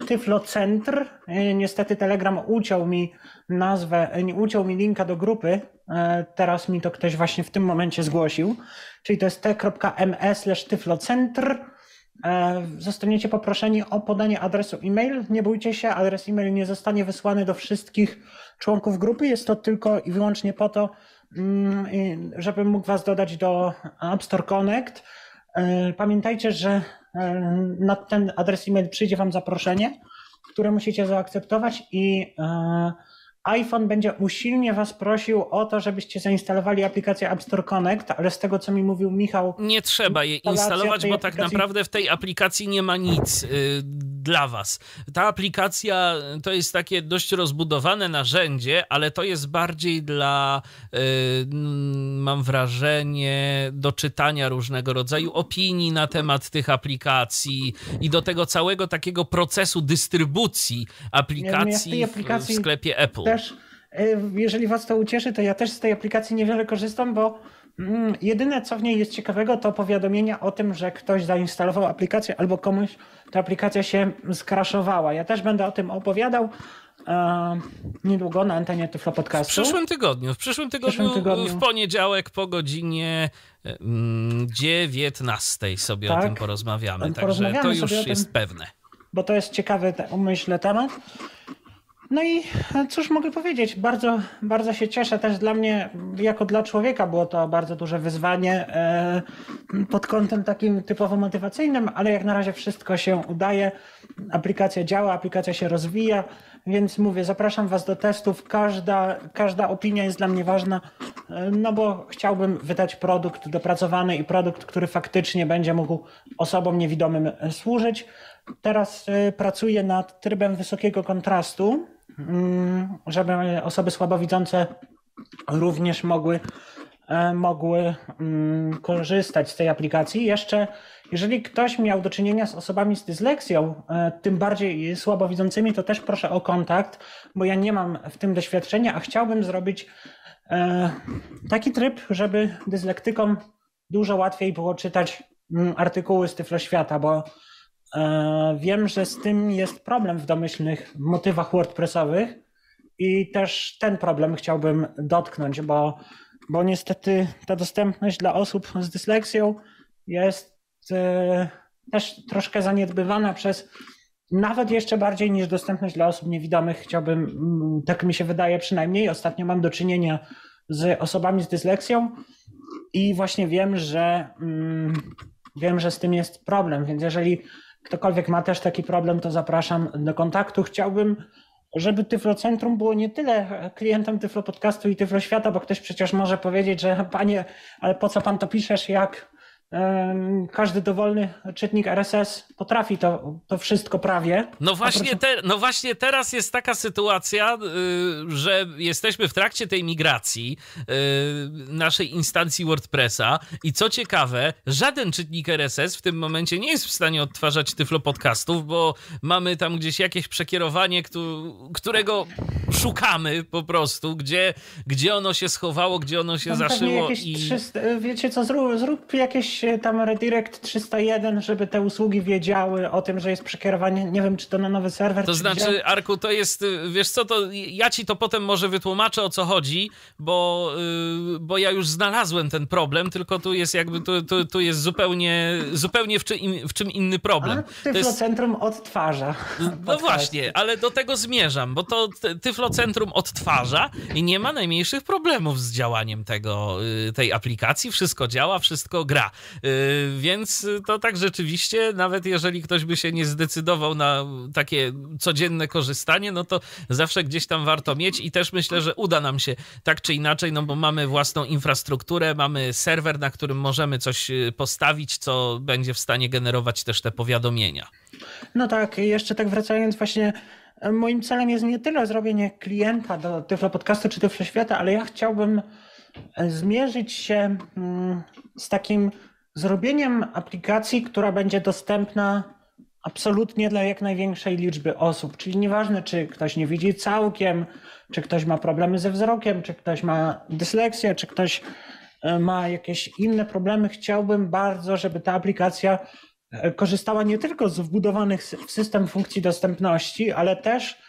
tyflocentr. E, niestety Telegram uciął mi nazwę, nie uciął mi linka do grupy. E, teraz mi to ktoś właśnie w tym momencie zgłosił. Czyli to jest t.me tyflocentr. E, zostaniecie poproszeni o podanie adresu e-mail. Nie bójcie się, adres e-mail nie zostanie wysłany do wszystkich członków grupy. Jest to tylko i wyłącznie po to, mm, żeby mógł Was dodać do App Store Connect. E, pamiętajcie, że e, na ten adres e-mail przyjdzie Wam zaproszenie, które musicie zaakceptować i iPhone będzie usilnie Was prosił o to, żebyście zainstalowali aplikację App Store Connect, ale z tego, co mi mówił Michał. Nie trzeba jej instalować, bo tak naprawdę w tej aplikacji nie ma nic y, dla Was. Ta aplikacja to jest takie dość rozbudowane narzędzie, ale to jest bardziej dla, y, mam wrażenie, do czytania różnego rodzaju opinii na temat tych aplikacji i do tego całego takiego procesu dystrybucji aplikacji, ja w sklepie Apple też, e, jeżeli Was to ucieszy, to ja też z tej aplikacji niewiele korzystam, bo jedyne co w niej jest ciekawego, to powiadomienia o tym, że ktoś zainstalował aplikację albo komuś ta aplikacja się skraszowała. Ja też będę o tym opowiadał. E, niedługo na antenie Tyflo Podcastu. W przyszłym tygodniu. W przyszłym tygodniu, w, przyszłym tygodniu. w poniedziałek po godzinie 19 mm, sobie tak, o tym porozmawiamy. Także to już jest pewne. Bo to jest ciekawy, myślę, temat. No i cóż mogę powiedzieć, bardzo, bardzo się cieszę. Też dla mnie, jako dla człowieka, było to bardzo duże wyzwanie e, pod kątem takim typowo motywacyjnym, ale jak na razie wszystko się udaje. Aplikacja działa, aplikacja się rozwija, więc mówię, zapraszam Was do testów. Każda, każda opinia jest dla mnie ważna, e, no bo chciałbym wydać produkt dopracowany i produkt, który faktycznie będzie mógł osobom niewidomym służyć. Teraz e, pracuję nad trybem wysokiego kontrastu żeby osoby słabowidzące również mogły, e, mogły mm, korzystać z tej aplikacji. Jeszcze, jeżeli ktoś miał do czynienia z osobami z dysleksją, e, tym bardziej słabowidzącymi, to też proszę o kontakt, bo ja nie mam w tym doświadczenia, a chciałbym zrobić e, taki tryb, żeby dyslektykom dużo łatwiej było czytać mm, artykuły z Tyfloświata, bo wiem, że z tym jest problem w domyślnych motywach WordPressowych i też ten problem chciałbym dotknąć, bo, bo niestety ta dostępność dla osób z dysleksją jest e, też troszkę zaniedbywana przez nawet jeszcze bardziej niż dostępność dla osób niewidomych. Chciałbym, mm, tak mi się wydaje przynajmniej, ostatnio mam do czynienia z osobami z dysleksją i właśnie wiem, że mm, wiem, że z tym jest problem, więc jeżeli ktokolwiek ma też taki problem, to zapraszam do kontaktu. Chciałbym, żeby Tyflocentrum było nie tyle klientem Tyflo Podcastu i Tyflo Świata, bo ktoś przecież może powiedzieć, że panie, ale po co pan to piszesz, jak każdy dowolny czytnik RSS potrafi to, to wszystko prawie. No właśnie, te, no właśnie teraz jest taka sytuacja, y, że jesteśmy w trakcie tej migracji y, naszej instancji WordPressa i co ciekawe, żaden czytnik RSS w tym momencie nie jest w stanie odtwarzać tyflo podcastów, bo mamy tam gdzieś jakieś przekierowanie, którego szukamy po prostu, gdzie, gdzie ono się schowało, gdzie ono się tam zaszyło. Jakieś i... 300, wiecie co, zrób, zrób jakieś jakiś tam redirect 301, żeby te usługi wiedziały o tym, że jest przekierowanie, nie wiem, czy to na nowy serwer. To znaczy, gdzie? Arku, to jest, wiesz co, to ja ci to potem może wytłumaczę, o co chodzi, bo, bo ja już znalazłem ten problem, tylko tu jest jakby, tu, tu, tu jest zupełnie, zupełnie w, czym, w czym inny problem. A, Tyflocentrum jest... odtwarza. No właśnie, ale do tego zmierzam, bo to Tyflocentrum odtwarza i nie ma najmniejszych problemów z działaniem tego, y, tej aplikacji. Wszystko działa, wszystko gra. Y, więc to tak rzeczywiście, nawet jeżeli ktoś by się nie zdecydował na takie codzienne korzystanie, no to zawsze gdzieś tam warto mieć i też myślę, że uda nam się tak czy inaczej, no bo mamy własną infrastrukturę, mamy serwer, na którym możemy coś y, postawić, co będzie w stanie generować też te powiadomienia. No tak, jeszcze tak wracając właśnie e, moim celem jest nie tyle zrobienie klienta do Tyflo Podcastu czy Tyflo Świata, ale ja chciałbym e, zmierzyć się mm, z takim zrobieniem aplikacji, która będzie dostępna absolutnie dla jak największej liczby osób. Czyli nieważne, czy ktoś nie widzi całkiem, czy ktoś ma problemy ze wzrokiem, czy ktoś ma dysleksję, czy ktoś e, ma jakieś inne problemy, chciałbym bardzo, żeby ta aplikacja E, korzystała nie tylko z wbudowanych w system funkcji dostępności, ale też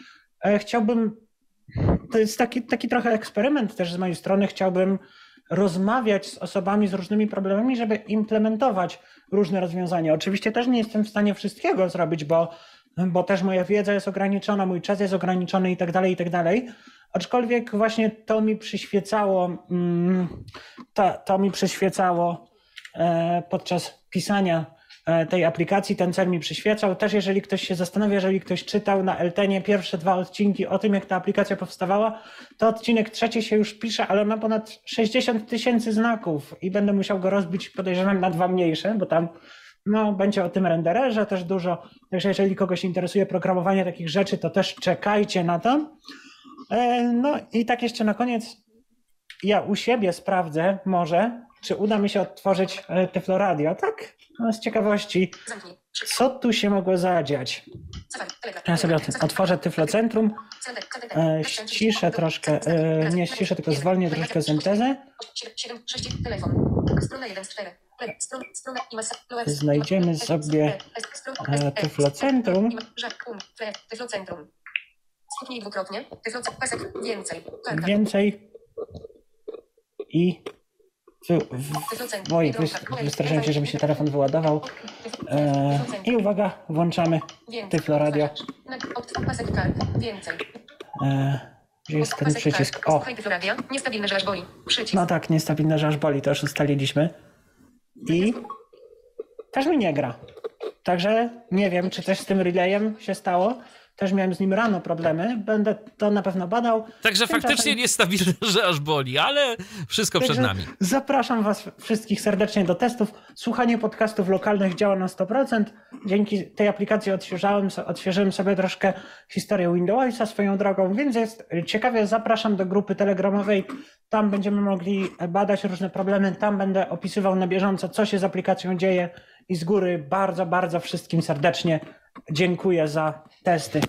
e, chciałbym, to jest taki, taki trochę eksperyment też z mojej strony, chciałbym rozmawiać z osobami z różnymi problemami, żeby implementować różne rozwiązania. Oczywiście też nie jestem w stanie wszystkiego zrobić, bo, bo też moja wiedza jest ograniczona, mój czas jest ograniczony i tak dalej, i tak dalej. Aczkolwiek właśnie to mi przyświecało, mm, to, to mi przyświecało e, podczas pisania tej aplikacji ten cel mi przyświecał. Też jeżeli ktoś się zastanawia, jeżeli ktoś czytał na Eltenie pierwsze dwa odcinki o tym, jak ta aplikacja powstawała, to odcinek trzeci się już pisze, ale ma ponad 60 tysięcy znaków i będę musiał go rozbić, podejrzewam, na dwa mniejsze, bo tam no, będzie o tym rendererze też dużo. Także jeżeli kogoś interesuje programowanie takich rzeczy, to też czekajcie na to. E, no i tak jeszcze na koniec, ja u siebie sprawdzę może, czy uda mi się odtworzyć e, Tyflo Radio, tak? No, z ciekawości, co tu się mogło zadziać? Ja sobie otworzę Tyflocentrum, e, ściszę troszkę, e, nie ściszę, tylko zwolnię troszkę syntezę. Znajdziemy sobie e, Tyflocentrum. Więcej. I Oj, wystraszyłem się, że mi się telefon wyładował. E, I uwaga, włączamy Tyflo Radio. E, gdzie jest ten przycisk? O! Że aż boli. No tak, niestabilny, że aż boli, to już ustaliliśmy. I też mi nie gra. Także nie wiem, czy też z tym relayem się stało. Też miałem z nim rano problemy. Będę to na pewno badał. Także faktycznie czasem... niestabilne, <laughs> że aż boli, ale wszystko Także przed nami. Zapraszam Was wszystkich serdecznie do testów. Słuchanie podcastów lokalnych działa na 100%. Dzięki tej aplikacji odświeżyłem, odświeżyłem sobie troszkę historię Windowsa swoją drogą, więc jest ciekawie. Zapraszam do grupy telegramowej. Tam będziemy mogli badać różne problemy. Tam będę opisywał na bieżąco, co się z aplikacją dzieje. I z góry bardzo, bardzo wszystkim serdecznie dziękuję za testy.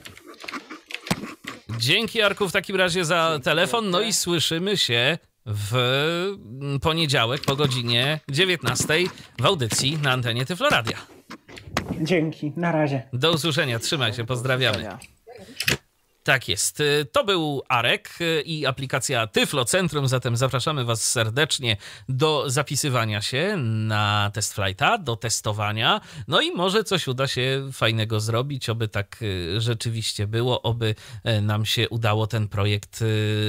Dzięki Arku w takim razie za telefon. No i słyszymy się w poniedziałek po godzinie 19 w audycji na antenie Tyfloradia. Dzięki, na razie. Do usłyszenia, trzymaj się, pozdrawiamy. Tak jest. Y, to był Arek y, i aplikacja Tyflo Centrum, zatem zapraszamy Was serdecznie do zapisywania się na test flighta, do testowania. No i może coś uda się fajnego zrobić, oby tak y, rzeczywiście było, oby nam się udało ten projekt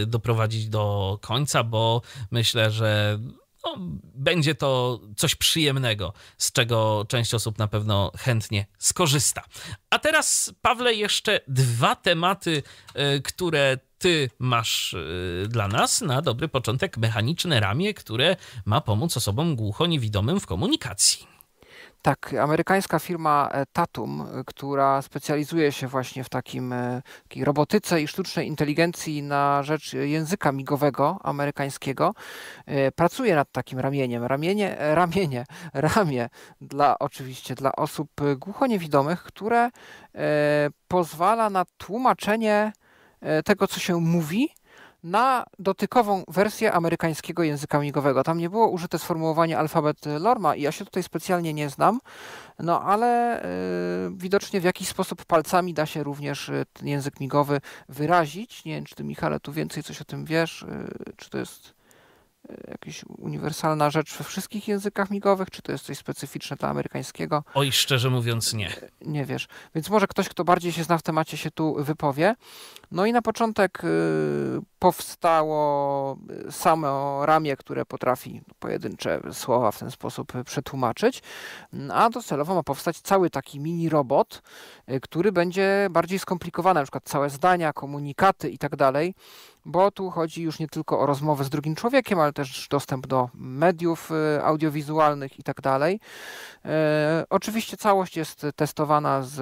doprowadzić do końca, bo myślę, że no, będzie to coś przyjemnego, z czego część osób na pewno chętnie skorzysta. A teraz, Pawle, jeszcze dwa tematy, e, które ty masz e, dla nas na dobry początek mechaniczne ramię, które ma pomóc osobom głuchoniewidomym w komunikacji. Tak, amerykańska firma e, Tatum, e, która specjalizuje się właśnie w takim, e, takiej robotyce i sztucznej inteligencji na rzecz języka migowego amerykańskiego, pracuje nad takim ramieniem. Ramienie, ramienie, <laughs> ramię dla oczywiście dla osób głuchoniewidomych, które pozwala na tłumaczenie tego, co się mówi, na dotykową wersję amerykańskiego języka migowego. Tam nie było użyte sformułowanie alfabet Lorma i ja się tutaj specjalnie nie znam, no ale y, widocznie w jakiś sposób palcami da się również y, ten język migowy wyrazić. Nie wiem, czy ty Michale tu więcej coś o tym wiesz, y, czy to jest jakaś uniwersalna rzecz we wszystkich językach migowych, czy to jest coś specyficzne dla amerykańskiego? Oj, szczerze mówiąc nie. Nie wiesz. Więc może ktoś, kto bardziej się zna w temacie się tu wypowie. No i na początek y, powstało samo ramię, które potrafi pojedyncze słowa w ten sposób przetłumaczyć, a docelowo ma powstać cały taki mini robot, y, który będzie bardziej skomplikowany, na przykład całe zdania, komunikaty i tak dalej, bo tu chodzi już nie tylko o rozmowę z drugim człowiekiem, ale też dostęp do mediów y, audiowizualnych i tak dalej. Oczywiście całość jest testowana z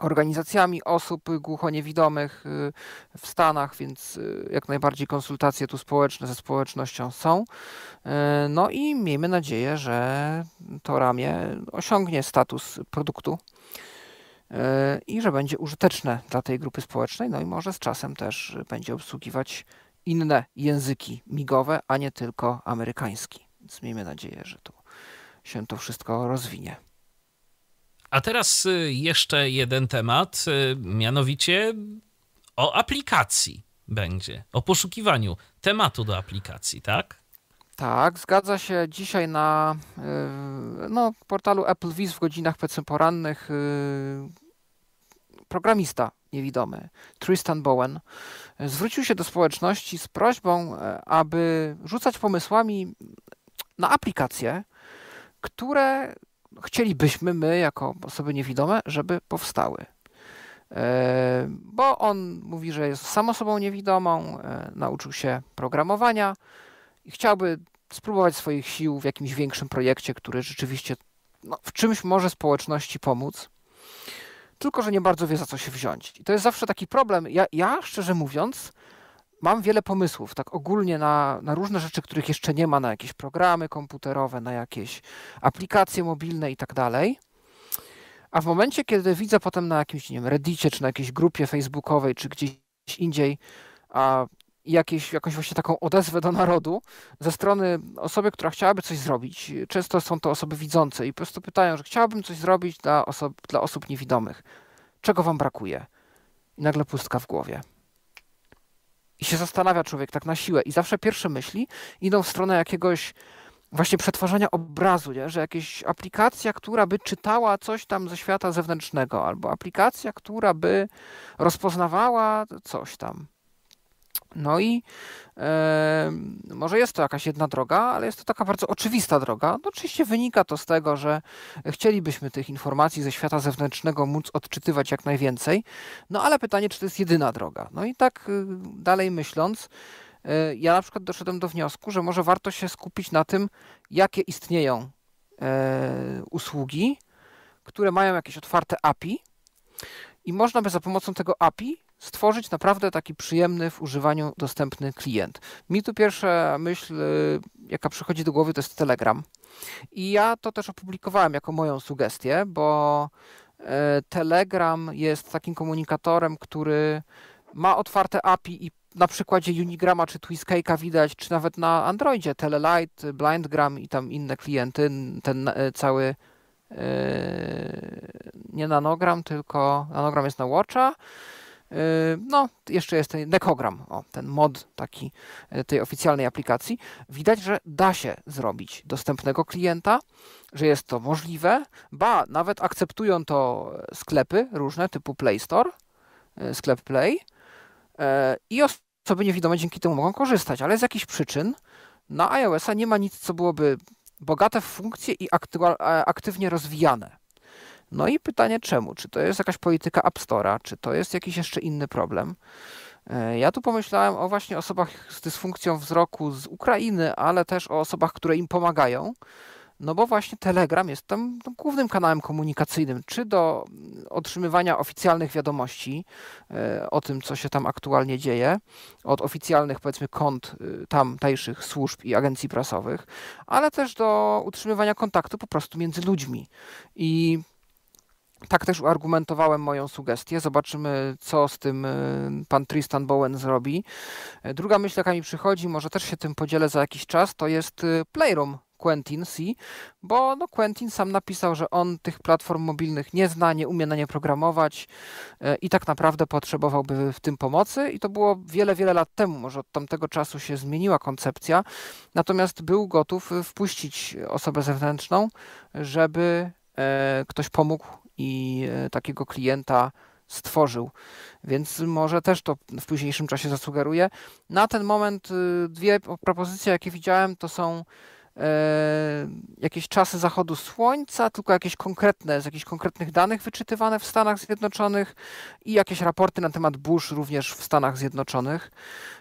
organizacjami osób głuchoniewidomych y, w Stanach, więc y, jak najbardziej konsultacje tu społeczne ze społecznością są. Y, no i miejmy nadzieję, że to ramię osiągnie status produktu i że będzie użyteczne dla tej grupy społecznej, no i może z czasem też będzie obsługiwać inne języki migowe, a nie tylko amerykański. Więc miejmy nadzieję, że tu się to wszystko rozwinie. A teraz y, jeszcze jeden temat, y, mianowicie o aplikacji będzie, o poszukiwaniu tematu do aplikacji, tak? Tak, zgadza się. Dzisiaj na y, no, portalu Applevis w godzinach PC porannych programista niewidomy Tristan Bowen zwrócił się do społeczności z prośbą, e, aby rzucać pomysłami na aplikacje, które chcielibyśmy my, jako osoby niewidome, żeby powstały. E, bo on mówi, że jest sam osobą niewidomą, e, nauczył się programowania i chciałby spróbować swoich sił w jakimś większym projekcie, który rzeczywiście no, w czymś może społeczności pomóc. Tylko, że nie bardzo wie za co się wziąć. I to jest zawsze taki problem. Ja, ja szczerze mówiąc, mam wiele pomysłów, tak ogólnie na, na różne rzeczy, których jeszcze nie ma, na jakieś programy komputerowe, na jakieś aplikacje mobilne i tak dalej. A w momencie, kiedy widzę potem na jakimś, nie wiem, Reddicie, czy na jakiejś grupie facebookowej, czy gdzieś indziej, a jakieś, jakąś właśnie taką odezwę do narodu ze strony osoby, która chciałaby coś zrobić. Często są to osoby widzące i po prostu pytają, że chciałabym coś zrobić dla, osob, dla osób niewidomych. Czego wam brakuje? I nagle pustka w głowie. I się zastanawia człowiek tak na siłę. I zawsze pierwsze myśli idą w stronę jakiegoś właśnie przetwarzania obrazu, nie? że jakaś aplikacja, która by czytała coś tam ze świata zewnętrznego, albo aplikacja, która by rozpoznawała coś tam. No i e, może jest to jakaś jedna droga, ale jest to taka bardzo oczywista droga. No, oczywiście wynika to z tego, że chcielibyśmy tych informacji ze świata zewnętrznego móc odczytywać jak najwięcej, no ale pytanie, czy to jest jedyna droga. No i tak y, dalej myśląc, y, ja na przykład doszedłem do wniosku, że może warto się skupić na tym, jakie istnieją e, usługi, które mają jakieś otwarte API i można by za pomocą tego API stworzyć naprawdę taki przyjemny w używaniu dostępny klient. Mi tu pierwsza myśl, y, jaka przychodzi do głowy, to jest Telegram. I ja to też opublikowałem jako moją sugestię, bo y, Telegram jest takim komunikatorem, który ma otwarte API i na przykładzie Unigrama czy Twiskake'a widać, czy nawet na Androidzie, Telelight, Blindgram i tam inne klienty, ten y, cały nie nanogram, tylko nanogram jest na Watcha, no, jeszcze jest ten dekogram, o, ten mod taki e, tej oficjalnej aplikacji. Widać, że da się zrobić dostępnego klienta, że jest to możliwe, ba, nawet akceptują to sklepy różne typu Play Store, e, sklep Play e, i osoby niewidome dzięki temu mogą korzystać, ale z jakichś przyczyn na iOS-a nie ma nic, co byłoby bogate w funkcje i aktywnie rozwijane. No i pytanie czemu? Czy to jest jakaś polityka App Store'a, czy to jest jakiś jeszcze inny problem? E, ja tu pomyślałem o właśnie osobach z dysfunkcją wzroku z Ukrainy, ale też o osobach, które im pomagają. No bo właśnie Telegram jest tam głównym kanałem komunikacyjnym, czy do otrzymywania oficjalnych wiadomości e, o tym, co się tam aktualnie dzieje, od oficjalnych, powiedzmy, kont e, tamtejszych służb i agencji prasowych, ale też do utrzymywania kontaktu po prostu między ludźmi. I tak też uargumentowałem moją sugestię. Zobaczymy, co z tym pan Tristan Bowen zrobi. Druga myśl, jaka mi przychodzi, może też się tym podzielę za jakiś czas, to jest Playroom Quentin C, bo no Quentin sam napisał, że on tych platform mobilnych nie zna, nie umie na nie programować e, i tak naprawdę potrzebowałby w tym pomocy i to było wiele, wiele lat temu, może od tamtego czasu się zmieniła koncepcja, natomiast był gotów wpuścić osobę zewnętrzną, żeby e, ktoś pomógł i e, takiego klienta stworzył. Więc może też to w późniejszym czasie zasugeruję. Na ten moment dwie propozycje, jakie widziałem, to są E, jakieś czasy zachodu słońca, tylko jakieś konkretne, z jakichś konkretnych danych wyczytywane w Stanach Zjednoczonych i jakieś raporty na temat burz również w Stanach Zjednoczonych.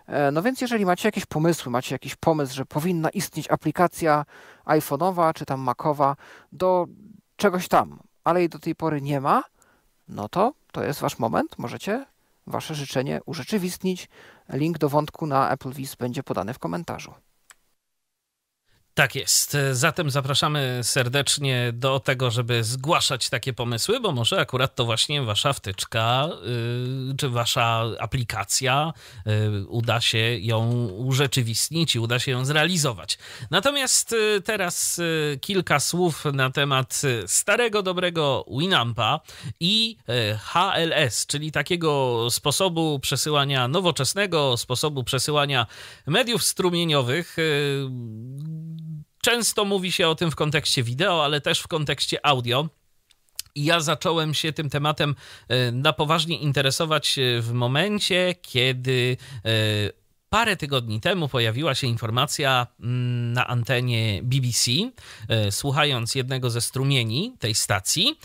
E, no więc jeżeli macie jakieś pomysły, macie jakiś pomysł, że powinna istnieć aplikacja iPhone'owa czy tam Macowa do czegoś tam, ale jej do tej pory nie ma, no to to jest wasz moment, możecie wasze życzenie urzeczywistnić. Link do wątku na Apple Viz będzie podany w komentarzu. Tak jest. Zatem zapraszamy serdecznie do tego, żeby zgłaszać takie pomysły, bo może akurat to właśnie wasza wtyczka yy, czy wasza aplikacja yy, uda się ją urzeczywistnić i uda się ją zrealizować. Natomiast yy, teraz y, kilka słów na temat starego, dobrego Winampa i y, HLS, czyli takiego sposobu przesyłania nowoczesnego, sposobu przesyłania mediów strumieniowych y, Często mówi się o tym w kontekście wideo, ale też w kontekście audio. I ja zacząłem się tym tematem e, na poważnie interesować e, w momencie, kiedy e, parę tygodni temu pojawiła się informacja mm, na antenie BBC, słuchając jednego ze strumieni tej stacji,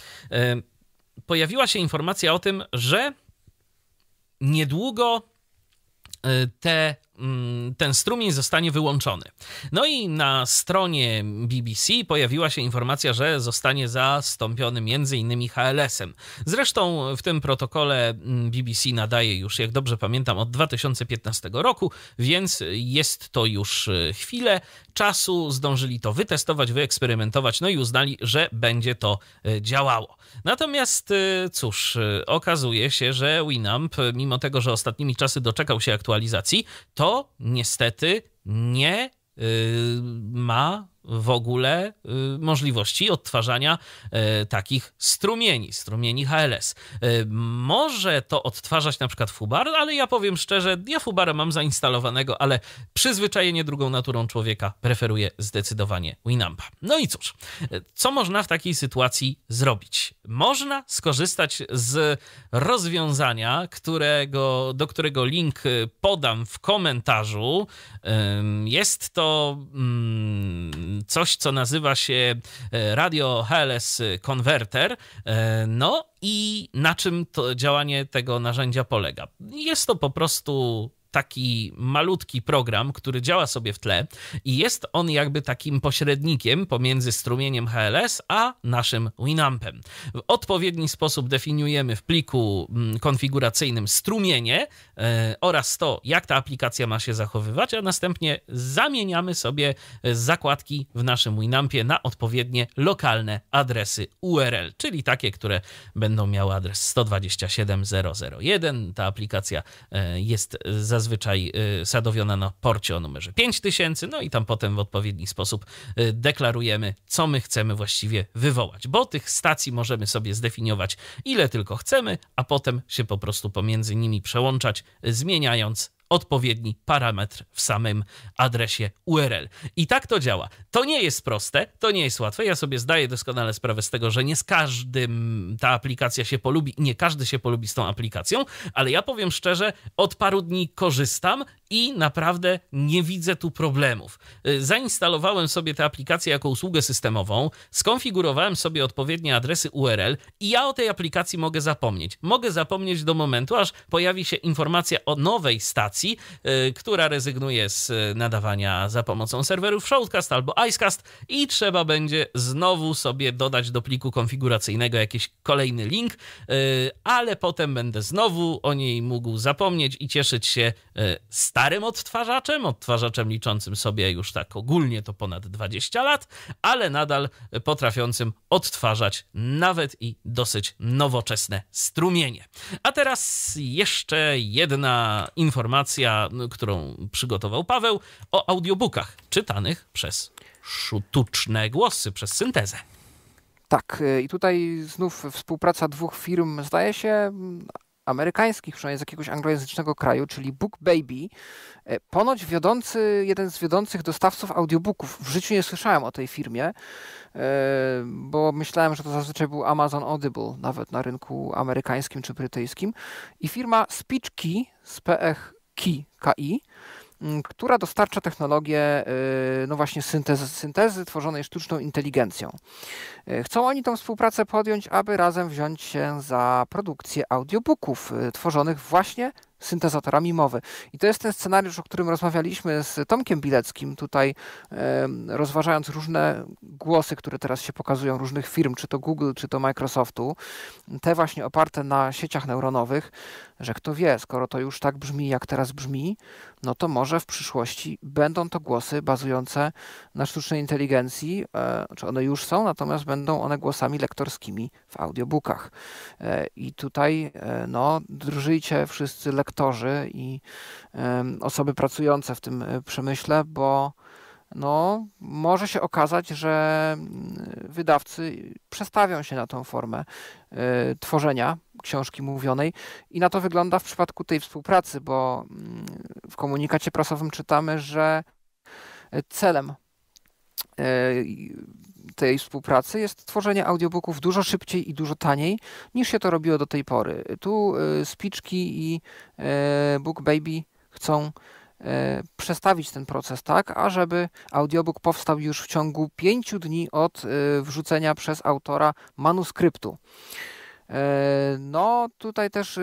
pojawiła się informacja o tym, że niedługo te ten strumień zostanie wyłączony. No i na stronie BBC pojawiła się informacja, że zostanie zastąpiony m.in. HLS-em. Zresztą w tym protokole mm, BBC nadaje już, jak dobrze pamiętam, od 2015 roku, więc jest to już e, chwilę czasu. Zdążyli to wytestować, wyeksperymentować, no i uznali, że będzie to e, działało. Natomiast e, cóż, okazuje się, że Winamp, mimo tego, że ostatnimi czasy doczekał się aktualizacji, to niestety nie ma w ogóle y, możliwości odtwarzania y, takich strumieni, strumieni HLS. Y, może to odtwarzać na przykład Fubar, ale ja powiem szczerze, ja Fubara mam zainstalowanego, ale przyzwyczajenie drugą naturą człowieka preferuje zdecydowanie Winampa. No i cóż, co można w takiej sytuacji zrobić? Można skorzystać z rozwiązania, którego, do którego link podam w komentarzu. Jest to mm, coś, co nazywa się e, Radio HLS Converter. E, no i na czym to działanie tego narzędzia polega? Jest to po prostu taki malutki program, który działa sobie w tle i jest on jakby takim pośrednikiem pomiędzy strumieniem HLS a naszym Winampem. W odpowiedni sposób definiujemy w pliku mm, konfiguracyjnym strumienie oraz to, jak ta aplikacja ma się zachowywać, a następnie zamieniamy sobie zakładki w naszym Winampie na odpowiednie lokalne adresy URL, czyli takie, które będą miały adres 127.001. Ta aplikacja e, jest zazwyczaj sadowiona na porcie o numerze 5000, no i tam potem w odpowiedni sposób deklarujemy, co my chcemy właściwie wywołać, bo tych stacji możemy sobie zdefiniować ile tylko chcemy, a potem się po prostu pomiędzy nimi przełączać, zmieniając odpowiedni parametr w samym adresie URL. I tak to działa. To nie jest proste, to nie jest łatwe. Ja sobie zdaję doskonale sprawę z tego, że nie z każdym ta aplikacja się polubi i nie każdy się polubi z tą aplikacją, ale ja powiem szczerze, od paru dni korzystam i naprawdę nie widzę tu problemów. Y, zainstalowałem sobie tę aplikację jako usługę systemową, skonfigurowałem sobie odpowiednie adresy URL i ja o tej aplikacji mogę zapomnieć. Mogę zapomnieć do momentu, aż pojawi się informacja o nowej stacji, yy, która rezygnuje z nadawania za pomocą serwerów Shoutcast albo Icecast i trzeba będzie znowu sobie dodać do pliku konfiguracyjnego jakiś kolejny link, ale potem będę znowu o niej mógł zapomnieć i cieszyć się z starym odtwarzaczem, odtwarzaczem liczącym sobie już tak ogólnie to ponad 20 lat, ale nadal potrafiącym odtwarzać nawet i dosyć nowoczesne strumienie. A teraz jeszcze jedna informacja, którą przygotował Paweł o audiobookach czytanych przez sztuczne głosy, przez syntezę. Tak, y, i tutaj znów współpraca dwóch firm, zdaje się, amerykańskich, przynajmniej z jakiegoś anglojęzycznego kraju, czyli Book Baby. E, ponoć wiodący, jeden z wiodących dostawców audiobooków. W życiu nie słyszałem o tej firmie, e, bo myślałem, że to zazwyczaj był Amazon Audible, nawet na rynku amerykańskim czy brytyjskim. I firma SpeechKey, z PF KI, która dostarcza technologię y, no właśnie syntezy, syntezy tworzonej sztuczną inteligencją. Y, chcą oni tą współpracę podjąć, aby razem wziąć się za produkcję audiobooków y, tworzonych właśnie syntezatorami mowy. I to jest ten scenariusz, o którym rozmawialiśmy z Tomkiem Bileckim, tutaj rozważając różne głosy, które teraz się pokazują, różnych firm, czy to Google, czy to Microsoftu, te właśnie oparte na sieciach neuronowych, że kto wie, skoro to już tak brzmi, jak teraz brzmi, no to może w przyszłości będą to głosy bazujące na sztucznej inteligencji, e, czy one już są, natomiast będą one głosami lektorskimi w audiobookach. E, I tutaj, e, no, drżyjcie wszyscy lektorzy i osoby pracujące w tym przemyśle, bo no, może się okazać, że mm, wydawcy przestawią się na tą formę y, tworzenia książki mówionej i na to wygląda w przypadku tej współpracy, bo y, w komunikacie prasowym czytamy, że celem y, tej współpracy jest tworzenie audiobooków dużo szybciej i dużo taniej niż się to robiło do tej pory. Tu Spiczki i Book Baby chcą przestawić ten proces tak, ażeby audiobook powstał już w ciągu pięciu dni od e, wrzucenia przez autora manuskryptu. E, no, tutaj też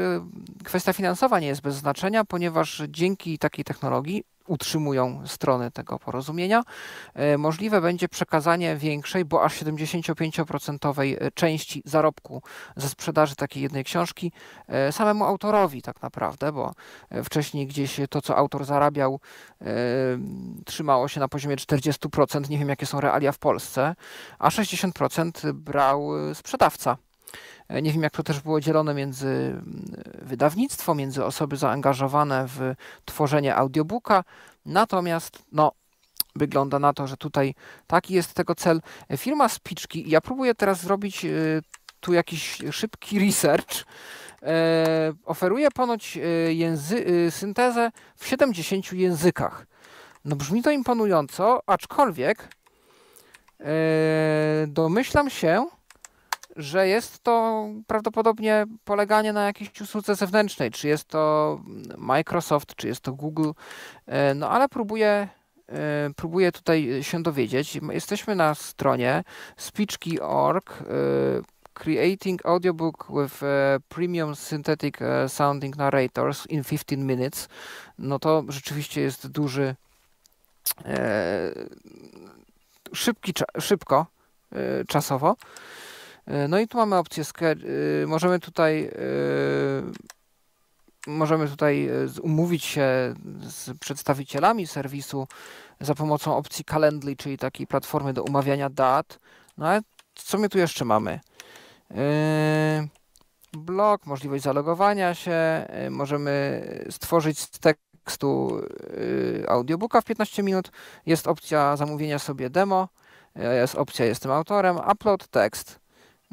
kwestia finansowa nie jest bez znaczenia, ponieważ dzięki takiej technologii utrzymują strony tego porozumienia, e, możliwe będzie przekazanie większej, bo aż 75% e, części zarobku ze sprzedaży takiej jednej książki e, samemu autorowi tak naprawdę, bo wcześniej gdzieś to, co autor zarabiał, trzymało się na poziomie 40%, nie wiem jakie są realia w Polsce, a 60% brał sprzedawca. E, nie wiem, jak to też było dzielone między mm, wydawnictwo, między osoby zaangażowane w tworzenie audiobooka. Natomiast, no, wygląda na to, że tutaj taki jest tego cel. E, firma Spiczki, ja próbuję teraz zrobić e, tu jakiś szybki research. oferuje ponoć języ- syntezę w 70 językach. No brzmi to imponująco, aczkolwiek domyślam się, że jest to prawdopodobnie poleganie na jakiejś usłudze zewnętrznej, czy jest to Microsoft, czy jest to Google, e, no ale próbuję, e, próbuję tutaj się dowiedzieć. Jesteśmy na stronie speechkey.org e, Creating audiobook with premium synthetic sounding narrators in 15 minutes. No to rzeczywiście jest duży szybki, szybko czasowo. E, no i tu mamy opcję, e, możemy tutaj e, możemy tutaj umówić się z przedstawicielami serwisu za pomocą opcji Calendly, czyli takiej platformy do umawiania dat. No ale co my tu jeszcze mamy? Blog, możliwość zalogowania się, możemy stworzyć z tekstu audiobooka w 15 minut, jest opcja zamówienia sobie demo, jest opcja jestem autorem, upload tekst.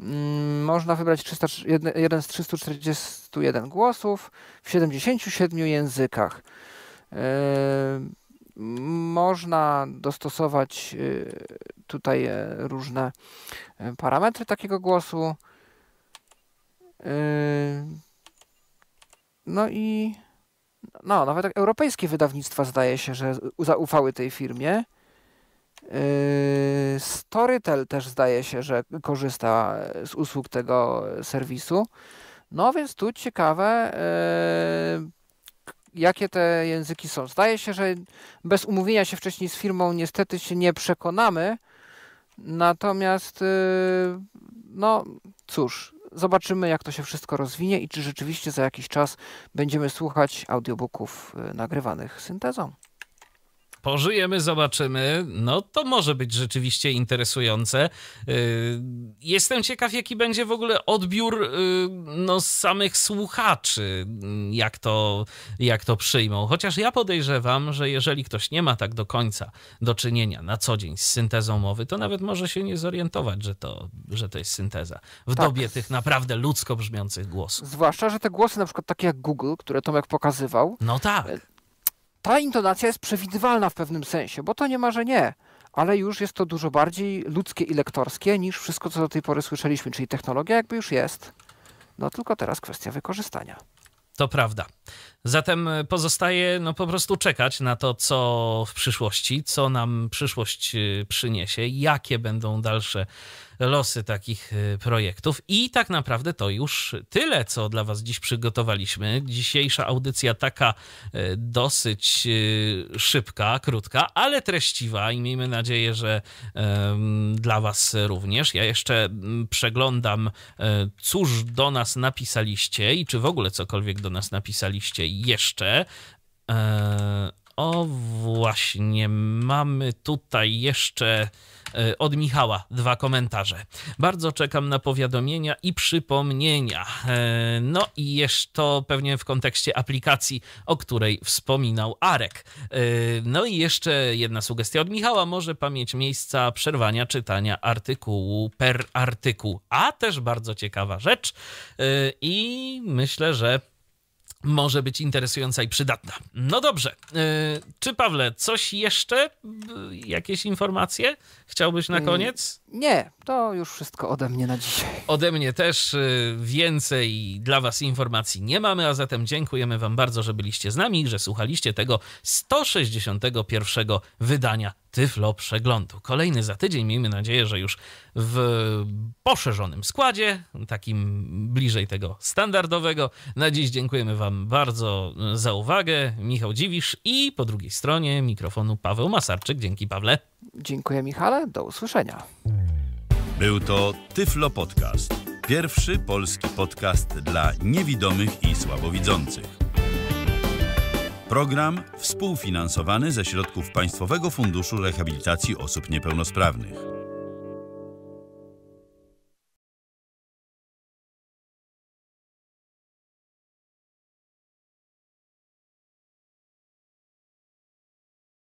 Mm, można wybrać 300, jeden z 341 głosów w 77 językach. Yy, można dostosować yy, tutaj e, różne e, parametry takiego głosu. Yy, no i no, nawet europejskie wydawnictwa zdaje się, że zaufały tej firmie. Yy, Storytel też zdaje się, że korzysta z usług tego serwisu. No więc tu ciekawe, yy, jakie te języki są. Zdaje się, że bez umówienia się wcześniej z firmą niestety się nie przekonamy. Natomiast, yy, no cóż, zobaczymy, jak to się wszystko rozwinie i czy rzeczywiście za jakiś czas będziemy słuchać audiobooków nagrywanych syntezą. Pożyjemy, zobaczymy. No to może być rzeczywiście interesujące. Y, jestem ciekaw, jaki będzie w ogóle odbiór y, no, samych słuchaczy, jak to, jak to przyjmą. Chociaż ja podejrzewam, że jeżeli ktoś nie ma tak do końca do czynienia na co dzień z syntezą mowy, to nawet może się nie zorientować, że to, że to jest synteza. W tak. dobie tych naprawdę ludzko brzmiących głosów. Zwłaszcza, że te głosy na przykład takie jak Google, które Tomek pokazywał. No tak ta intonacja jest przewidywalna w pewnym sensie, bo to nie ma, że nie, ale już jest to dużo bardziej ludzkie i lektorskie niż wszystko, co do tej pory słyszeliśmy, czyli technologia jakby już jest. No tylko teraz kwestia wykorzystania. To prawda. Zatem pozostaje no, po prostu czekać na to, co w przyszłości, co nam przyszłość przyniesie, jakie będą dalsze losy takich y, projektów. I tak naprawdę to już tyle, co dla Was dziś przygotowaliśmy. Dzisiejsza audycja taka y, dosyć y, szybka, krótka, ale treściwa i miejmy nadzieję, że dla Was również. Ja jeszcze przeglądam, cóż do nas napisaliście i czy w ogóle cokolwiek do nas napisaliście jeszcze. E, o, właśnie, mamy tutaj jeszcze E, od Michała dwa komentarze. Bardzo czekam na powiadomienia i przypomnienia. E, no i jeszcze to pewnie w kontekście aplikacji, o której wspominał Arek. E, no i jeszcze jedna sugestia od Michała. Może pamięć miejsca przerwania czytania artykułu per artykuł. A też bardzo ciekawa rzecz. I myślę, że może być interesująca i przydatna. No dobrze. Czy Pawle, coś jeszcze? Jakieś informacje? Chciałbyś na mm, koniec? Nie, to już wszystko ode mnie na dzisiaj. Ode mnie też y, więcej dla Was informacji nie mamy, a zatem dziękujemy Wam bardzo, że byliście z nami i że słuchaliście tego 161 wydania Tyflo Przeglądu. Kolejny za tydzień, miejmy nadzieję, że już w poszerzonym składzie, takim bliżej tego standardowego. Na dziś dziękujemy Wam bardzo za uwagę. Michał Dziwisz i po drugiej stronie mikrofonu Paweł Masarczyk. Dzięki Pawle. Dziękuję Michale, do usłyszenia. Był to Tyflo Podcast. Pierwszy polski podcast dla niewidomych i słabowidzących. Program współfinansowany ze środków Państwowego Funduszu Rehabilitacji Osób Niepełnosprawnych.